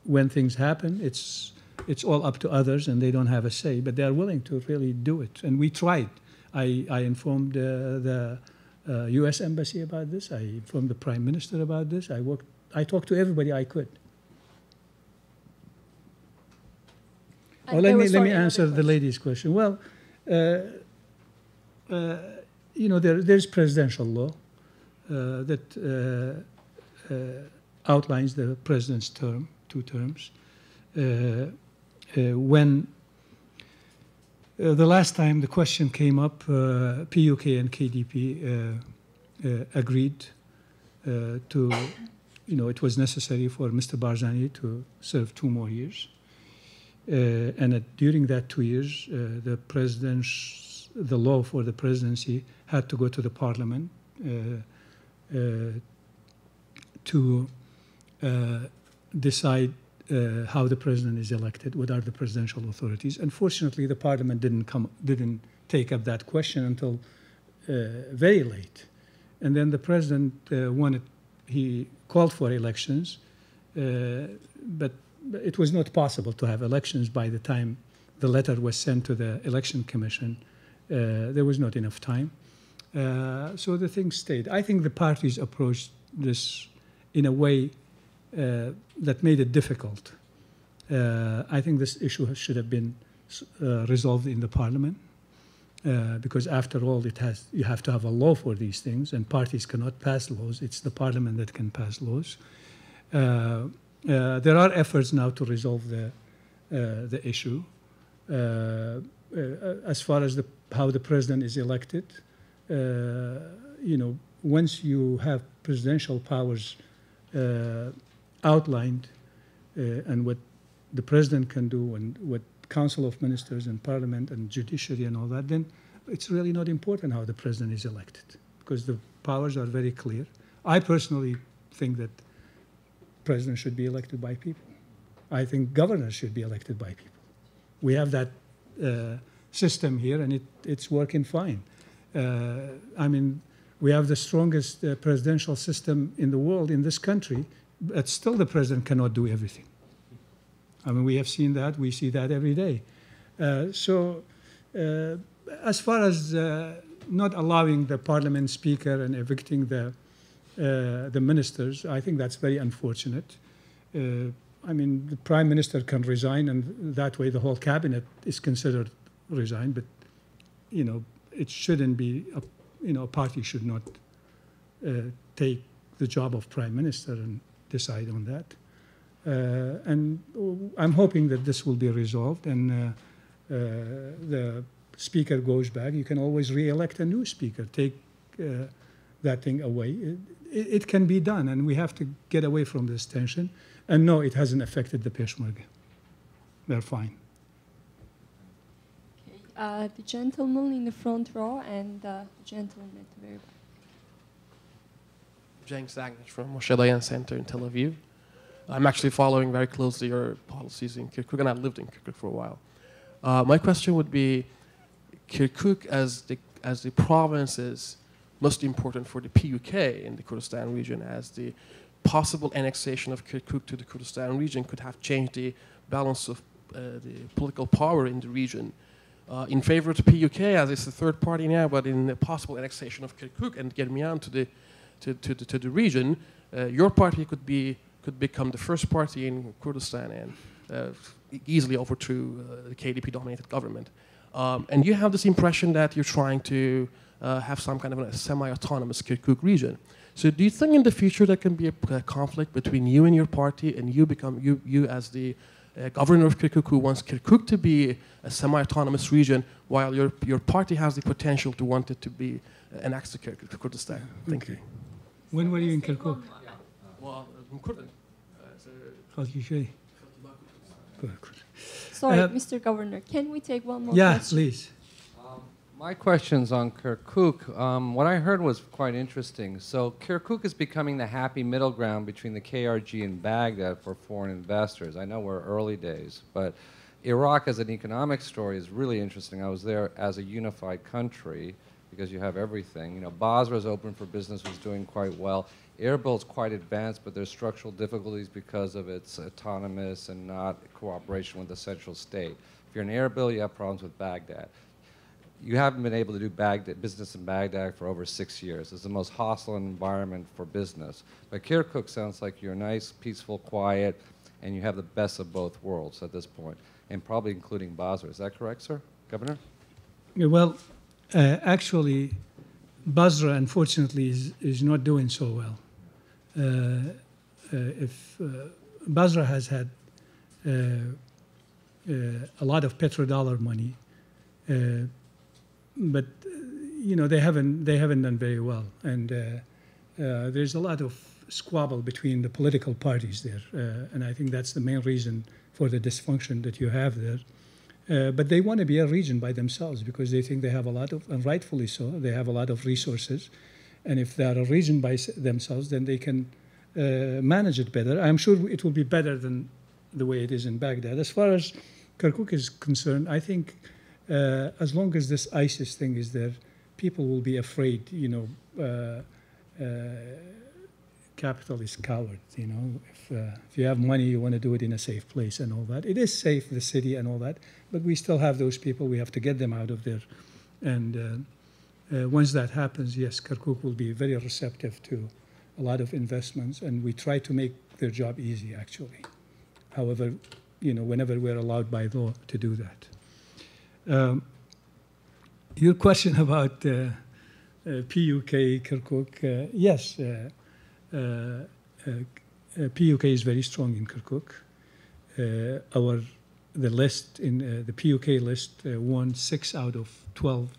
when things happen. It's it's all up to others, and they don't have a say. But they are willing to really do it, and we tried. I I informed uh, the uh, U.S. embassy about this. I informed the prime minister about this. I worked. I talked to everybody I could. and Well, let me let me answer the lady's question. Well, uh, uh, you know, there, there's presidential law. uh, that uh, uh, outlines the president's term, two terms. Uh, when uh, the last time the question came up, uh, PUK and KDP agreed to, you know, it was necessary for Mr. Barzani to serve two more years. And during that two years, the president's, the law for the presidency had to go to the parliament uh, uh, to uh, decide uh, how the president is elected, what are the presidential authorities. Unfortunately, the parliament didn't come, didn't take up that question until uh, very late. And then the president uh, wanted, he called for elections, uh, but it was not possible to have elections by the time the letter was sent to the election commission. Uh, there was not enough time. Uh, so the thing stayed. I think the parties approached this in a way that made it difficult. Uh, I think this issue should have been uh, resolved in the parliament. Uh, because after all, it has you have to have a law for these things, and parties cannot pass laws. It's the parliament that can pass laws. Uh, uh, there are efforts now to resolve the uh, the issue. Uh, uh, as far as the, how the president is elected, uh, you know, once you have presidential powers uh, outlined uh, and what the president can do and what council of ministers and parliament and judiciary and all that, then it's really not important how the president is elected because the powers are very clear. I personally think that president should be elected by people. I think governors should be elected by people. We have that uh, system here, and it, it's working fine. Uh, I mean, we have the strongest uh, presidential system in the world in this country, but still the president cannot do everything. I mean, we have seen that. We see that every day. Uh, so, uh, as far as uh, not allowing the parliament speaker and evicting the uh, the ministers, I think that's very unfortunate. Uh, I mean, the prime minister can resign, and that way the whole cabinet is considered resigned. But you know, it shouldn't be. A, you know, a party should not uh, take the job of prime minister and decide on that. Uh, and I'm hoping that this will be resolved and uh, uh, the speaker goes back. You can always re-elect a new speaker. Take uh, that thing away. It, it, can be done, and we have to get away from this tension. And no, it hasn't affected the Peshmerga. They're fine. Uh, the gentleman in the front row and uh, the gentleman at the very back. James Agnes from Moshe Dayan Center in Tel Aviv. I'm actually following very closely your policies in Kirkuk, and I've lived in Kirkuk for a while. Uh, my question would be, Kirkuk as the as the province is most important for the PUK in the Kurdistan region, as the possible annexation of Kirkuk to the Kurdistan region could have changed the balance of uh, the political power in the region. Uh, in favor of the PUK, as it's the third party now, but in the possible annexation of Kirkuk and Germian to the to, to, the, to the region, uh, your party could be could become the first party in Kurdistan and uh, easily overthrow uh, the KDP-dominated government. Um, and you have this impression that you're trying to uh, have some kind of a semi-autonomous Kirkuk region. So, do you think in the future there can be a, a conflict between you and your party, and you become you you as the uh, governor of Kirkuk who wants Kirkuk to be a semi-autonomous region, while your your party has the potential to want it to be annexed to Kirkuk, Kurdistan? Thank Okay. you. When were you in Kirkuk? Well, I'm Kurd. Khalki Shay? Sorry, Uh, Mr. Governor, can we take one more Yeah, question? please. My question's on Kirkuk. Um, what I heard was quite interesting. So Kirkuk is becoming the happy middle ground between the KRG and Baghdad for foreign investors. I know we're early days, but Iraq as an economic story is really interesting. I was there as a unified country because you have everything. You know, Basra is open for business, was doing quite well. Erbil's quite advanced, but there's structural difficulties because of its autonomous and not cooperation with the central state. If you're in Erbil, you have problems with Baghdad you haven't been able to do Baghdad, business in Baghdad for over six years. It's the most hostile environment for business. But Kirkuk sounds like you're nice, peaceful, quiet, and you have the best of both worlds at this point, and probably including Basra. Is that correct, sir, Governor? Well, uh, actually, Basra, unfortunately, is, is not doing so well. Uh, uh, if uh, Basra has had uh, a lot of petrodollar money, but you know they haven't they haven't done very well, and there's a lot of squabble between the political parties there, and I think that's the main reason for the dysfunction that you have there. Uh, but they want to be a region by themselves because they think they have a lot of, and rightfully so, they have a lot of resources. And if they are a region by themselves, then they can uh, manage it better. I'm sure it will be better than the way it is in Baghdad. As far as Kirkuk is concerned, I think uh, as long as this ISIS thing is there, people will be afraid, you know. Capital is coward, you know. If, uh, if you have money, you want to do it in a safe place and all that. It is safe, the city and all that, but we still have those people. We have to get them out of there. And uh, uh, once that happens, yes, Kirkuk will be very receptive to a lot of investments, and we try to make their job easy, actually. However, you know, whenever we're allowed by law to do that. Um, your question about uh, uh, PUK Kirkuk, uh, yes, PUK is very strong in Kirkuk. Uh, our the list in uh, the PUK list uh, won six out of twelve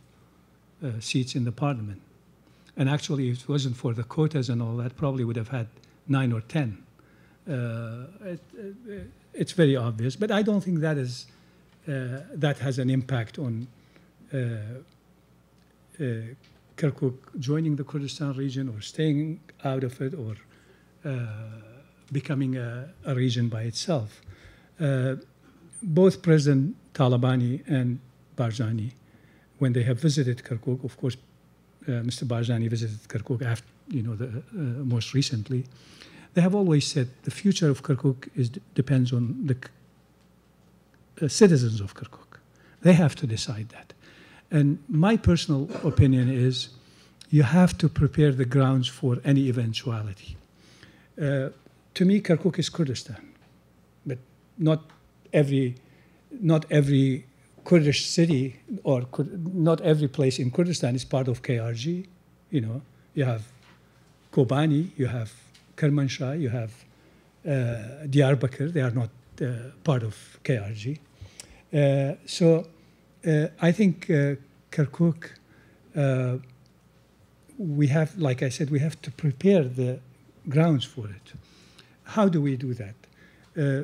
uh, seats in the parliament, and actually, if it wasn't for the quotas and all that, probably would have had nine or ten. Uh, it, uh, it's very obvious, but I don't think that is uh, that has an impact on. Uh, uh, Kirkuk joining the Kurdistan region or staying out of it or uh, becoming a, a, region by itself. Uh, both President Talabani and Barzani, when they have visited Kirkuk, of course, uh, Mr. Barzani visited Kirkuk after, you know, the, most recently. They have always said the future of Kirkuk is, depends on the uh, citizens of Kirkuk. They have to decide that. And my personal opinion is you have to prepare the grounds for any eventuality. Uh, to me, Kirkuk is Kurdistan, but not every, not every Kurdish city or not every place in Kurdistan is part of KRG. You know, you have Kobani, you have Kermanshah, you have uh, Diyarbakir. They are not uh, part of KRG. Uh, so uh, I think uh, Kirkuk, uh, we have, like I said, we have to prepare the grounds for it. How do we do that? Uh,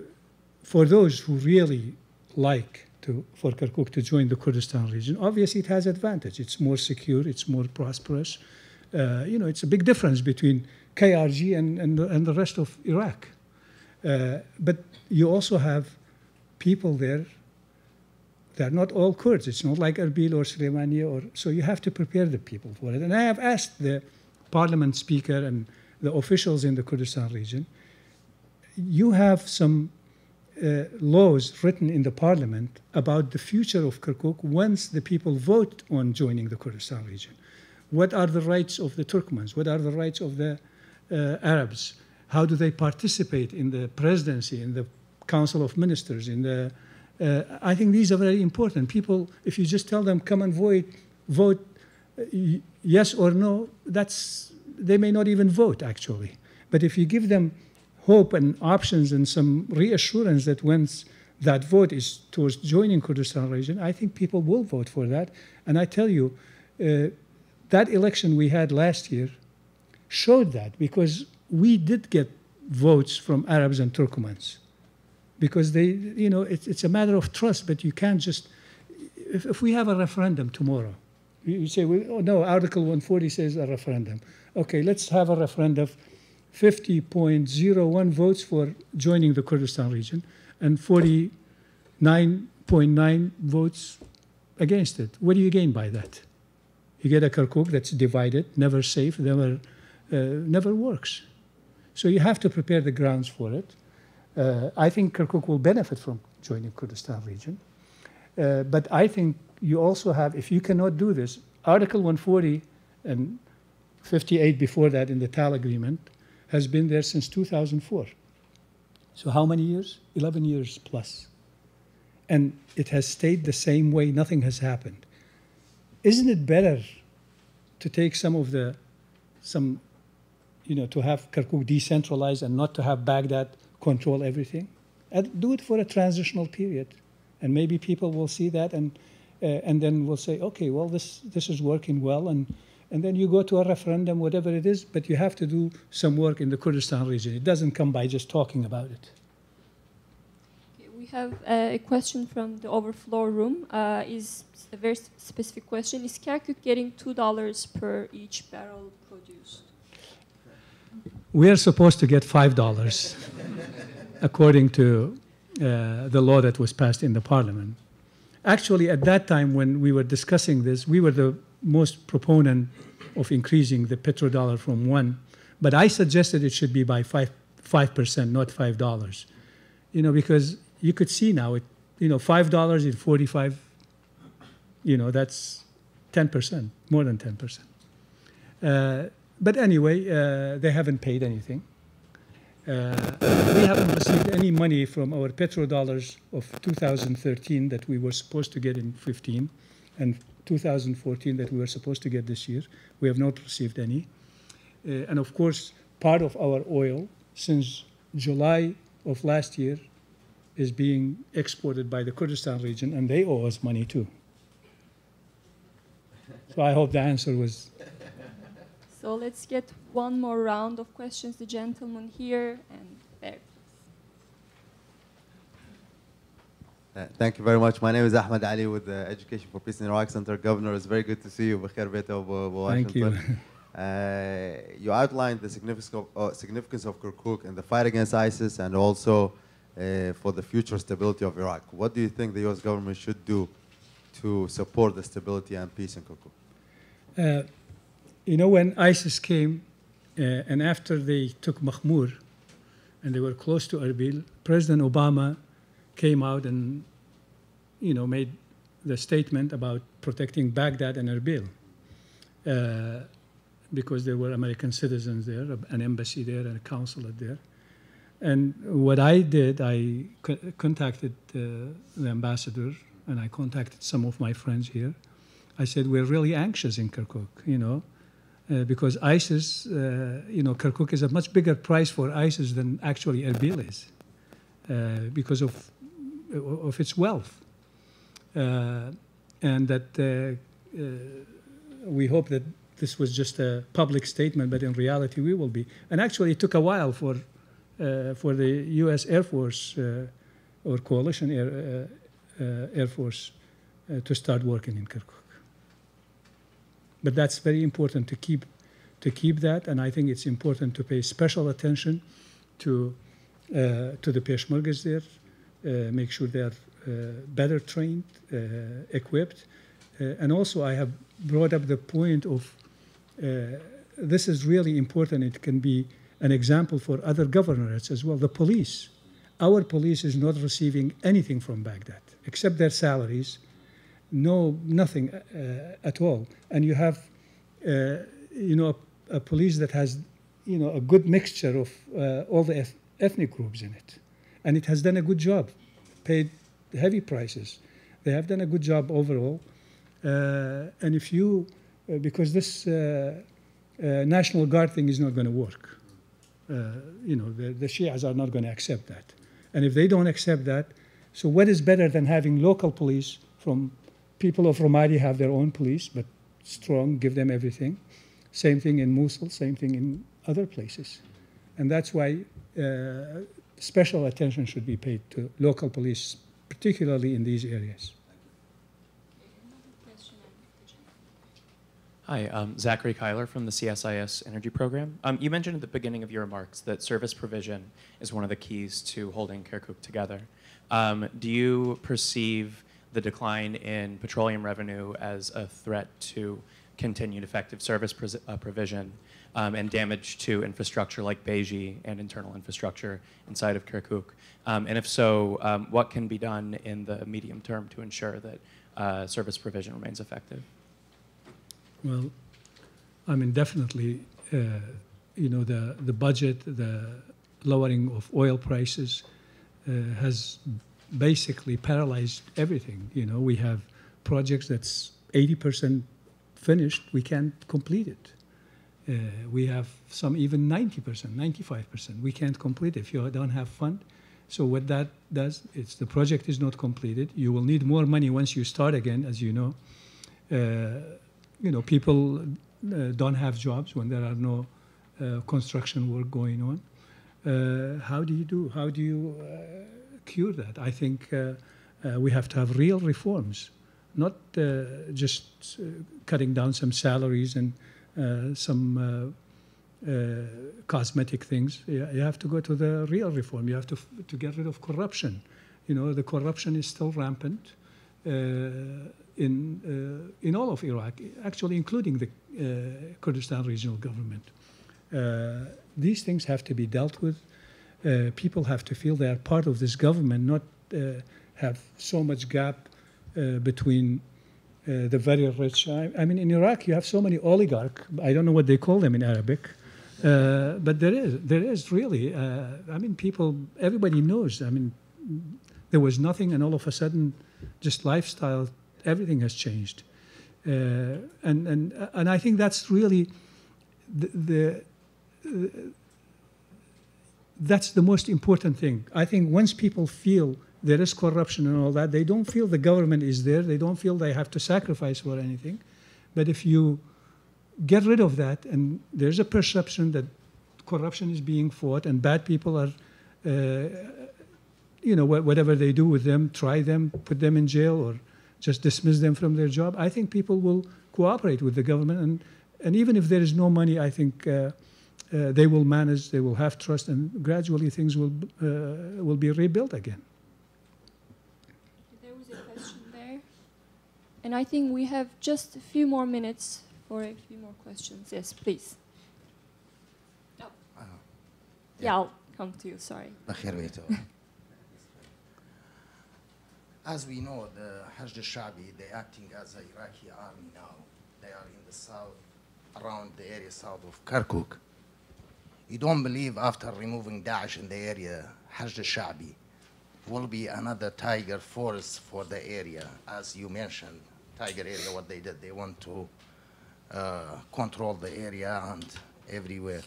for those who really like to, for Kirkuk to join the Kurdistan region, obviously it has advantage. It's more secure, it's more prosperous. Uh, you know, it's a big difference between KRG and, and, the, and the rest of Iraq. Uh, but you also have people there they're not all Kurds. It's not like Erbil or Suleimania, or so you have to prepare the people for it. And I have asked the parliament speaker and the officials in the Kurdistan region. You have some uh, laws written in the parliament about the future of Kirkuk once the people vote on joining the Kurdistan region. What are the rights of the Turkmens? What are the rights of the uh, Arabs? How do they participate in the presidency, in the Council of Ministers, in the uh, I think these are very important. People, if you just tell them come and vote, vote uh, yes or no, that's they may not even vote actually. But if you give them hope and options and some reassurance that once that vote is towards joining Kurdistan region, I think people will vote for that. And I tell you, uh, that election we had last year showed that because we did get votes from Arabs and Turkmens because they, you know, it's, it's a matter of trust, but you can't just, if, if we have a referendum tomorrow, you say, well, oh, no, Article 140 says a referendum. Okay, let's have a referendum. 50.01 votes for joining the Kurdistan region and 49.9 votes against it. What do you gain by that? You get a Kirkuk that's divided, never safe, never, uh, never works. So you have to prepare the grounds for it. Uh, I think Kirkuk will benefit from joining Kurdistan region. Uh, but I think you also have, if you cannot do this, Article 140 and 58 before that in the TAL agreement has been there since 2004. So how many years? 11 years plus. And it has stayed the same way, nothing has happened. Isn't it better to take some of the, some, you know, to have Kirkuk decentralized and not to have Baghdad control everything. And do it for a transitional period, and maybe people will see that and uh, and then we'll say, okay, well this this is working well, and and then you go to a referendum, whatever it is, but you have to do some work in the Kurdistan region. It doesn't come by just talking about it. We have uh, a question from the overflow room. Uh, is a very specific question. Is Kirkuk getting two dollars per each barrel produced? We are supposed to get five dollars, according to uh, the law that was passed in the parliament. Actually, at that time when we were discussing this, we were the most proponent of increasing the petrodollar from one, but I suggested it should be by five five percent, not five dollars. You know, because you could see now, it, you know, five dollars in forty-five. You know, that's ten percent, more than ten percent. Uh, but anyway, uh, they haven't paid anything. Uh, we haven't received any money from our petrodollars of 2013 that we were supposed to get in 15 and 2014 that we were supposed to get this year. We have not received any. Uh, and of course, part of our oil since July of last year is being exported by the Kurdistan region, and they owe us money too. So I hope the answer was So let's get one more round of questions. The gentleman here and there. Uh, Thank you very much. My name is Ahmed Ali with the Education for Peace in Iraq Center. Governor, it's very good to see you. Bkhair Beta of uh, Thank you. Uh, you outlined the significance of, uh, significance of Kirkuk in the fight against ISIS and also uh, for the future stability of Iraq. What do you think the U.S. government should do to support the stability and peace in Kirkuk? You know, when ISIS came uh, and after they took Mahmur and they were close to Erbil, President Obama came out and, you know, made the statement about protecting Baghdad and Erbil uh, because there were American citizens there, an embassy there, and a consulate there. And what I did, I co- contacted uh, the ambassador and I contacted some of my friends here. I said, we're really anxious in Kirkuk, you know, uh, because ISIS, uh, you know, Kirkuk is a much bigger price for ISIS than actually Erbil is uh, because of, of its wealth. Uh, and that uh, uh, we hope that this was just a public statement, but in reality we will be. And actually it took a while for, uh, for the U.S. Air Force uh, or coalition air, uh, uh, Air Force uh, to start working in Kirkuk. But that's very important to keep to keep that, and I think it's important to pay special attention to uh, to the Peshmergas there, uh, make sure they are uh, better trained, uh, equipped, uh, and also I have brought up the point of this is really important. It can be an example for other governorates as well. The police, our police is not receiving anything from Baghdad except their salaries no nothing uh, at all. And you have uh, you know a, a police that has you know a good mixture of uh, all the eth- ethnic groups in it. And it has done a good job paid heavy prices. They have done a good job overall. Uh, and if you uh, because this uh, national guard thing is not going to work you know the, the shias are not going to accept that. And if they don't accept that so what is better than having local police from people of Ramadi have their own police, but strong, give them everything. Same thing in Mosul, same thing in other places. And that's why uh, special attention should be paid to local police, particularly in these areas. Hi, um, Zachary Kyler from the CSIS Energy Program. Um, you mentioned at the beginning of your remarks that service provision is one of the keys to holding Kirkuk together. Um, do you perceive the decline in petroleum revenue as a threat to continued effective service uh, provision um, and damage to infrastructure like Beji and internal infrastructure inside of Kirkuk? Um, and if so, um, what can be done in the medium term to ensure that uh, service provision remains effective? Well, I mean, definitely, uh, you know, the, the budget, the lowering of oil prices uh, has basically paralyzed everything. You know, we have projects that's 80% finished, we can't complete it. Uh, we have some even 90%, 95%. We can't complete if you don't have fund. So what that does, it's the project is not completed. You will need more money once you start again, as you know. Uh, you know, people uh, don't have jobs when there are no uh, construction work going on. Uh, how do you do? How do you uh, cure that? I think uh, uh, we have to have real reforms, not uh, just cutting down some salaries and some cosmetic things. You have to go to the real reform. You have to, to get rid of corruption. You know, the corruption is still rampant uh, in, uh, in all of Iraq, actually, including the uh, Kurdistan regional government. These things have to be dealt with. Uh, people have to feel they are part of this government, not uh, have so much gap uh, between uh, the very rich. I, I mean, in Iraq, you have so many oligarch. I don't know what they call them in Arabic, uh, but there is there is really. Uh, I mean, people. Everybody knows. I mean, there was nothing, and all of a sudden, just lifestyle. Everything has changed, and and and I think that's really the. the that's the most important thing. I think once people feel there is corruption and all that, they don't feel the government is there. They don't feel they have to sacrifice for anything. But if you get rid of that, and there's a perception that corruption is being fought and bad people are, uh, you know, wha- whatever they do with them, try them, put them in jail, or just dismiss them from their job, I think people will cooperate with the government. And, and even if there is no money, I think. Uh, uh, they will manage, they will have trust, and gradually things will, uh, will be rebuilt again. There was a question there. And I think we have just a few more minutes for a few more questions. Yes, please. Oh. Yeah. I'll come to you, sorry. as we know, the Hashd al-Shabi, they're acting as an Iraqi army now. They are in the south, around the area south of Kirkuk. You don't believe after removing Daesh in the area, Hashd al-Shabi will be another tiger force for the area, as you mentioned, tiger area, what they did. They want to uh, control the area and everywhere.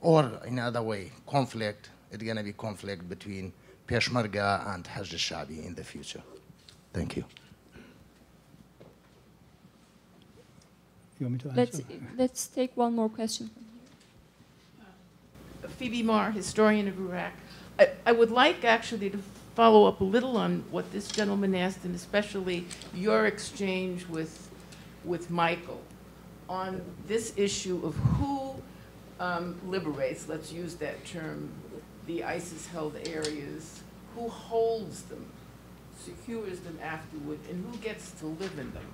Or in other way, conflict, it's gonna be conflict between Peshmerga and Hashd al-Shabi in the future. Thank you. You want me to Let's answer? let's take one more question. Phebe Marr, historian of Iraq. I, I would like actually to follow up a little on what this gentleman asked, and especially your exchange with, with Michael on this issue of who um, liberates, let's use that term, the ISIS-held areas, who holds them, secures them afterward, and who gets to live in them.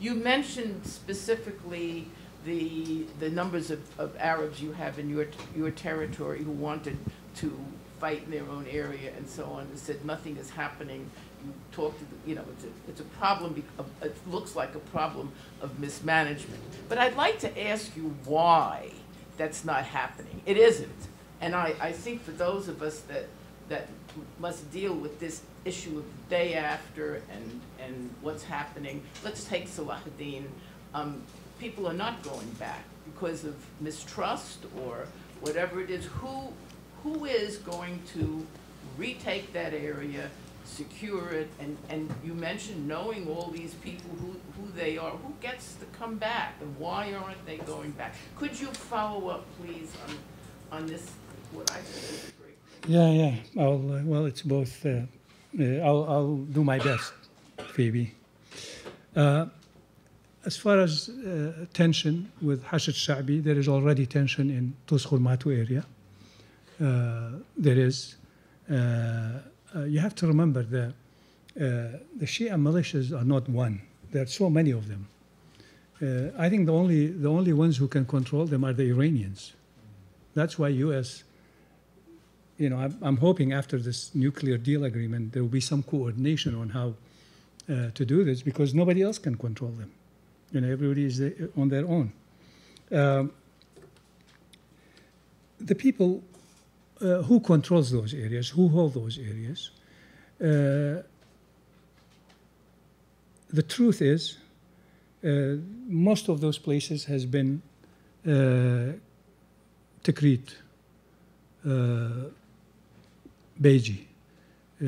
You mentioned specifically the, the numbers of, of Arabs you have in your, your territory who wanted to fight in their own area and so on, and said nothing is happening. You talk to, the, you know, it's a, it's a problem, it looks like a problem of mismanagement. But I'd like to ask you why that's not happening. It isn't. And I, I think for those of us that, that must deal with this issue of the day after and, and what's happening, let's take Salahuddin. Um, people are not going back because of mistrust or whatever it is. Who, who is going to retake that area, secure it? And, and you mentioned knowing all these people, who, who they are. Who gets to come back and why aren't they going back? Could you follow up, please, on, on this, what I think is Yeah, yeah. I'll, uh, well, it's both. Uh, uh, I'll, I'll do my best, Phebe. As far as uh, tension with Hashd Sha'bi, there is already tension in Tuz Khurmatu area. Uh, there is. Uh, uh, you have to remember that uh, the Shia militias are not one. There are so many of them. I think the only the only ones who can control them are the Iranians. That's why U.S you know, I'm, I'm hoping after this nuclear deal agreement, there will be some coordination on how uh, to do this because nobody else can control them. You know, everybody is uh, on their own. Um, the people uh, who controls those areas, who hold those areas, uh, the truth is, uh, most of those places has been uh, Tikrit, uh, Beji, uh,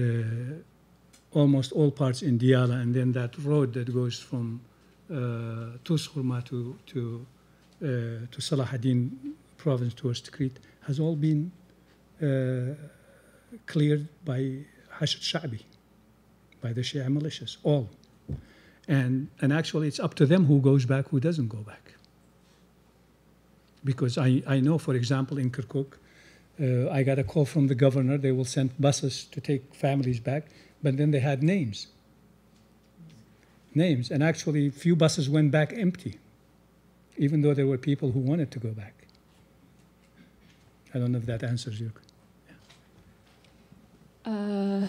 almost all parts in Diyala, and then that road that goes from Tuz Khurmatu, to, to Salahuddin province towards Tikrit has all been cleared by Hashd Sha'bi, by the Shia militias, all. And, and actually, it's up to them who goes back, who doesn't go back. Because I, I know, for example, in Kirkuk, uh, I got a call from the governor. They will send buses to take families back, but then they had names. Names. And actually, few buses went back empty, even though there were people who wanted to go back. I don't know if that answers your Uh,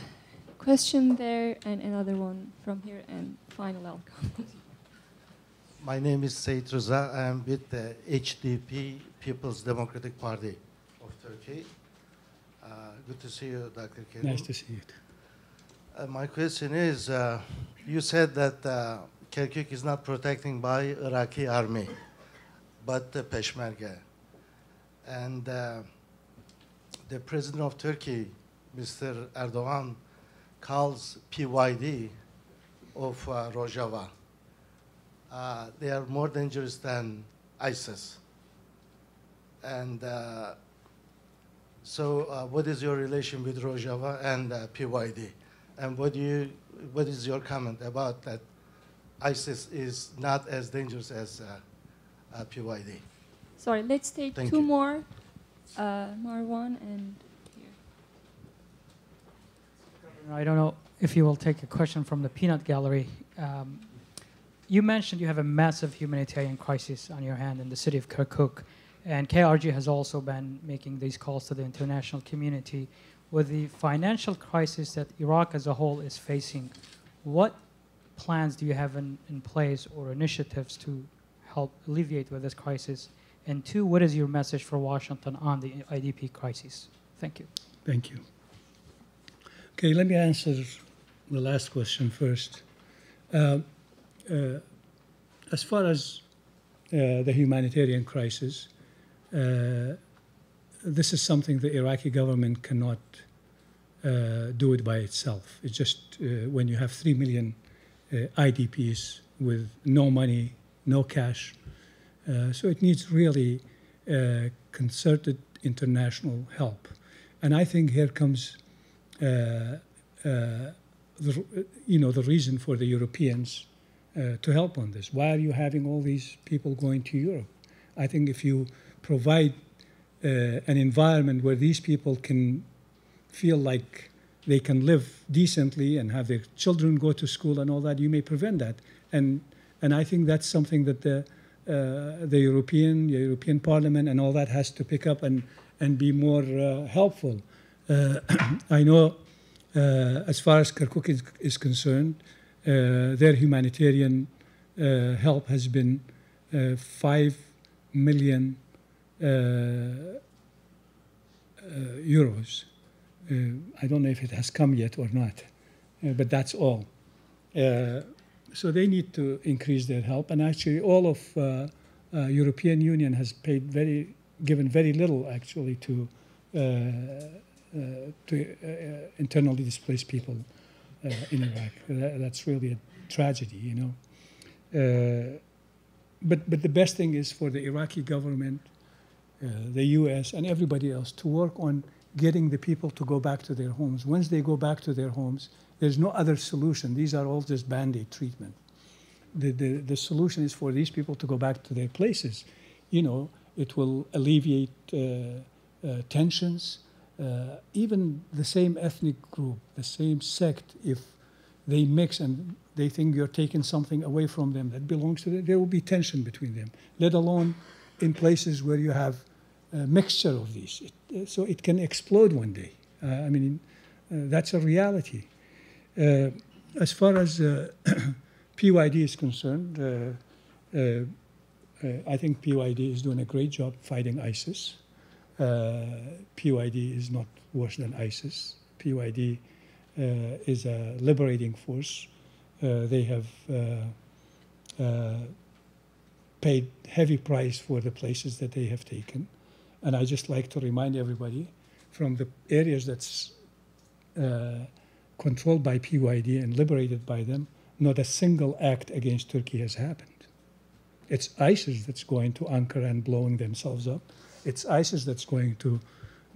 question there and another one from here and final outcome. My name is Seyit Rıza. I am with the HDP, People's Democratic Party of Turkey. Uh, good to see you, Dr. Kerim. Nice to see you. Uh, my question is, uh, you said that uh, Kirkuk is not protecting by Iraqi army, but the Peshmerga. And the president of Turkey, Mr. Erdogan, calls PYD of uh, Rojava. Uh, they are more dangerous than ISIS. And uh, so, what is your relation with Rojava and PYD? And what do you, what is your comment about that? ISIS is not as dangerous as uh, uh, PYD. Sorry, let's take Thank two you. more. Uh, Marwan and I don't know if you will take a question from the peanut gallery. Um, you mentioned you have a massive humanitarian crisis on your hand in the city of Kirkuk, and KRG has also been making these calls to the international community. With the financial crisis that Iraq as a whole is facing, what plans do you have in, in place or initiatives to help alleviate with this crisis? And two, what is your message for Washington on the IDP crisis? Thank you. Thank you. Okay, let me answer the last question first. Uh, uh, as far as uh, the humanitarian crisis, uh, this is something the Iraqi government cannot uh, do it by itself. It's just uh, when you have 3 million IDPs with no money, no cash. so it needs really concerted international help. And I think here comes uh, uh, the, you know, the reason for the Europeans uh, to help on this. Why are you having all these people going to Europe? I think if you provide an environment where these people can feel like they can live decently and have their children go to school and all that, you may prevent that. And and I think that's something that the uh, the European the European Parliament and all that has to pick up and and be more uh, helpful. Uh, I know, as far as Kirkuk is, is concerned, their humanitarian help has been five million Uh, uh, euros. Uh, I don't know if it has come yet or not, but that's all. so they need to increase their help, and actually, all of uh, uh, European Union has paid very, given very little actually to uh, to internally displaced people in Iraq. That, that's really a tragedy, you know. but but the best thing is for the Iraqi government, the U.S. and everybody else to work on getting the people to go back to their homes. Once they go back to their homes, there's no other solution. These are all just band-aid treatment. The, the, the solution is for these people to go back to their places. You know, it will alleviate uh, uh, tensions. Uh, even the same ethnic group, the same sect, if they mix and they think you're taking something away from them that belongs to them, there will be tension between them, let alone in places where you have mixture of these. It, uh, so it can explode one day. Uh, I mean, uh, that's a reality. Uh, as far as uh, PYD is concerned, uh, I think PYD is doing a great job fighting ISIS. PYD is not worse than ISIS. PYD is a liberating force. they have uh, paid heavy price for the places that they have taken. And I just like to remind everybody from the areas that's uh, controlled by PYD and liberated by them, not a single act against Turkey has happened. It's ISIS that's going to Ankara and blowing themselves up. It's ISIS that's going to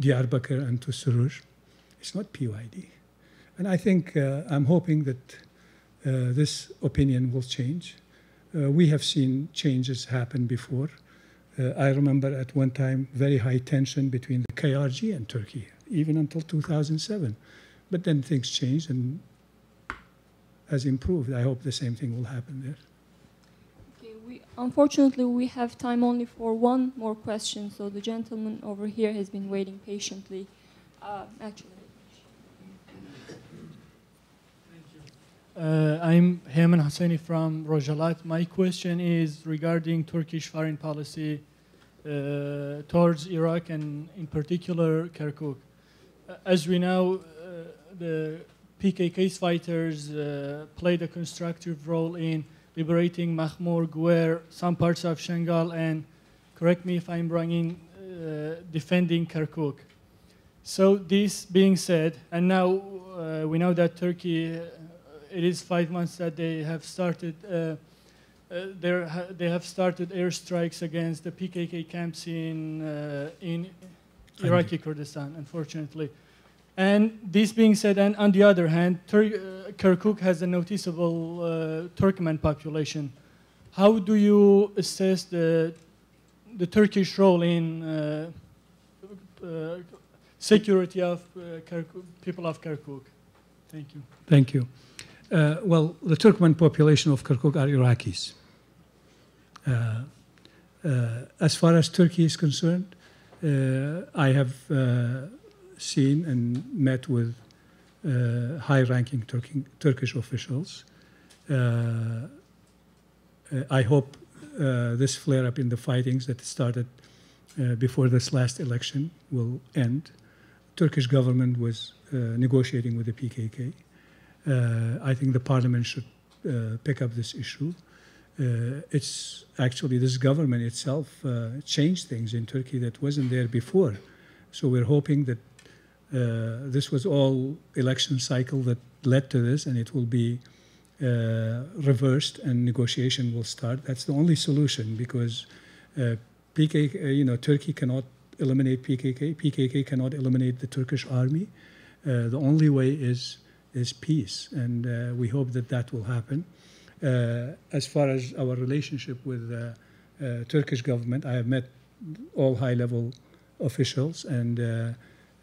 Diyarbakir and to Suruj. It's not PYD. And I think, uh, I'm hoping that uh, this opinion will change. Uh, we have seen changes happen before. Uh, I remember at one time very high tension between the KRG and Turkey, even until 2007. But then things changed and has improved. I hope the same thing will happen there. Okay, unfortunately, we have time only for one more question, so the gentleman over here has been waiting patiently. Uh, actually. Uh, I'm Heyman Hassani from Rojhelat. My question is regarding Turkish foreign policy uh, towards Iraq and in particular Kirkuk. Uh, as we know, uh, the PKK fighters uh, played a constructive role in liberating Mahmoud Guer, some parts of Shangal, and correct me if I'm wrong, in uh, defending Kirkuk. So this being said, and now we know that Turkey it is five months that they have started. Uh, uh, ha they have started airstrikes against the PKK camps in uh, in Iraqi Kurdistan, unfortunately. And this being said, and on the other hand, Tur uh, Kirkuk has a noticeable uh, Turkmen population. How do you assess the the Turkish role in uh, security of Kirkuk, people of Kirkuk? Thank you. Thank you. Uh, well, the Turkmen population of Kirkuk are Iraqis. Uh, uh, as far as Turkey is concerned, uh, I have uh, seen and met with uh, high-ranking Turkish officials. I hope this flare-up in the fightings that started before this last election will end. Turkish government was negotiating with the PKK. Uh, I think the parliament should uh, pick up this issue. Uh, it's actually this government itself changed things in Turkey that wasn't there before. So we're hoping that this was all election cycle that led to this, and it will be uh, reversed and negotiation will start. That's the only solution because uh, PKK, uh, you know, Turkey cannot eliminate PKK. PKK cannot eliminate the Turkish army. the only way is is peace, and uh, we hope that that will happen. Uh, as far as our relationship with the uh, Turkish government, I have met all high-level officials, and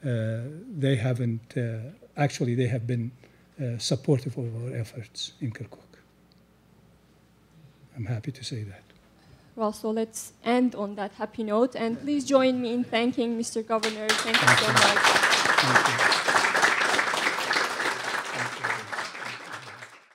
they haven't actually they have been supportive of our efforts in Kirkuk. I'm happy to say that. Well, so let's end on that happy note. And please join me in thanking Mr. Governor. Thank, Thank you so much.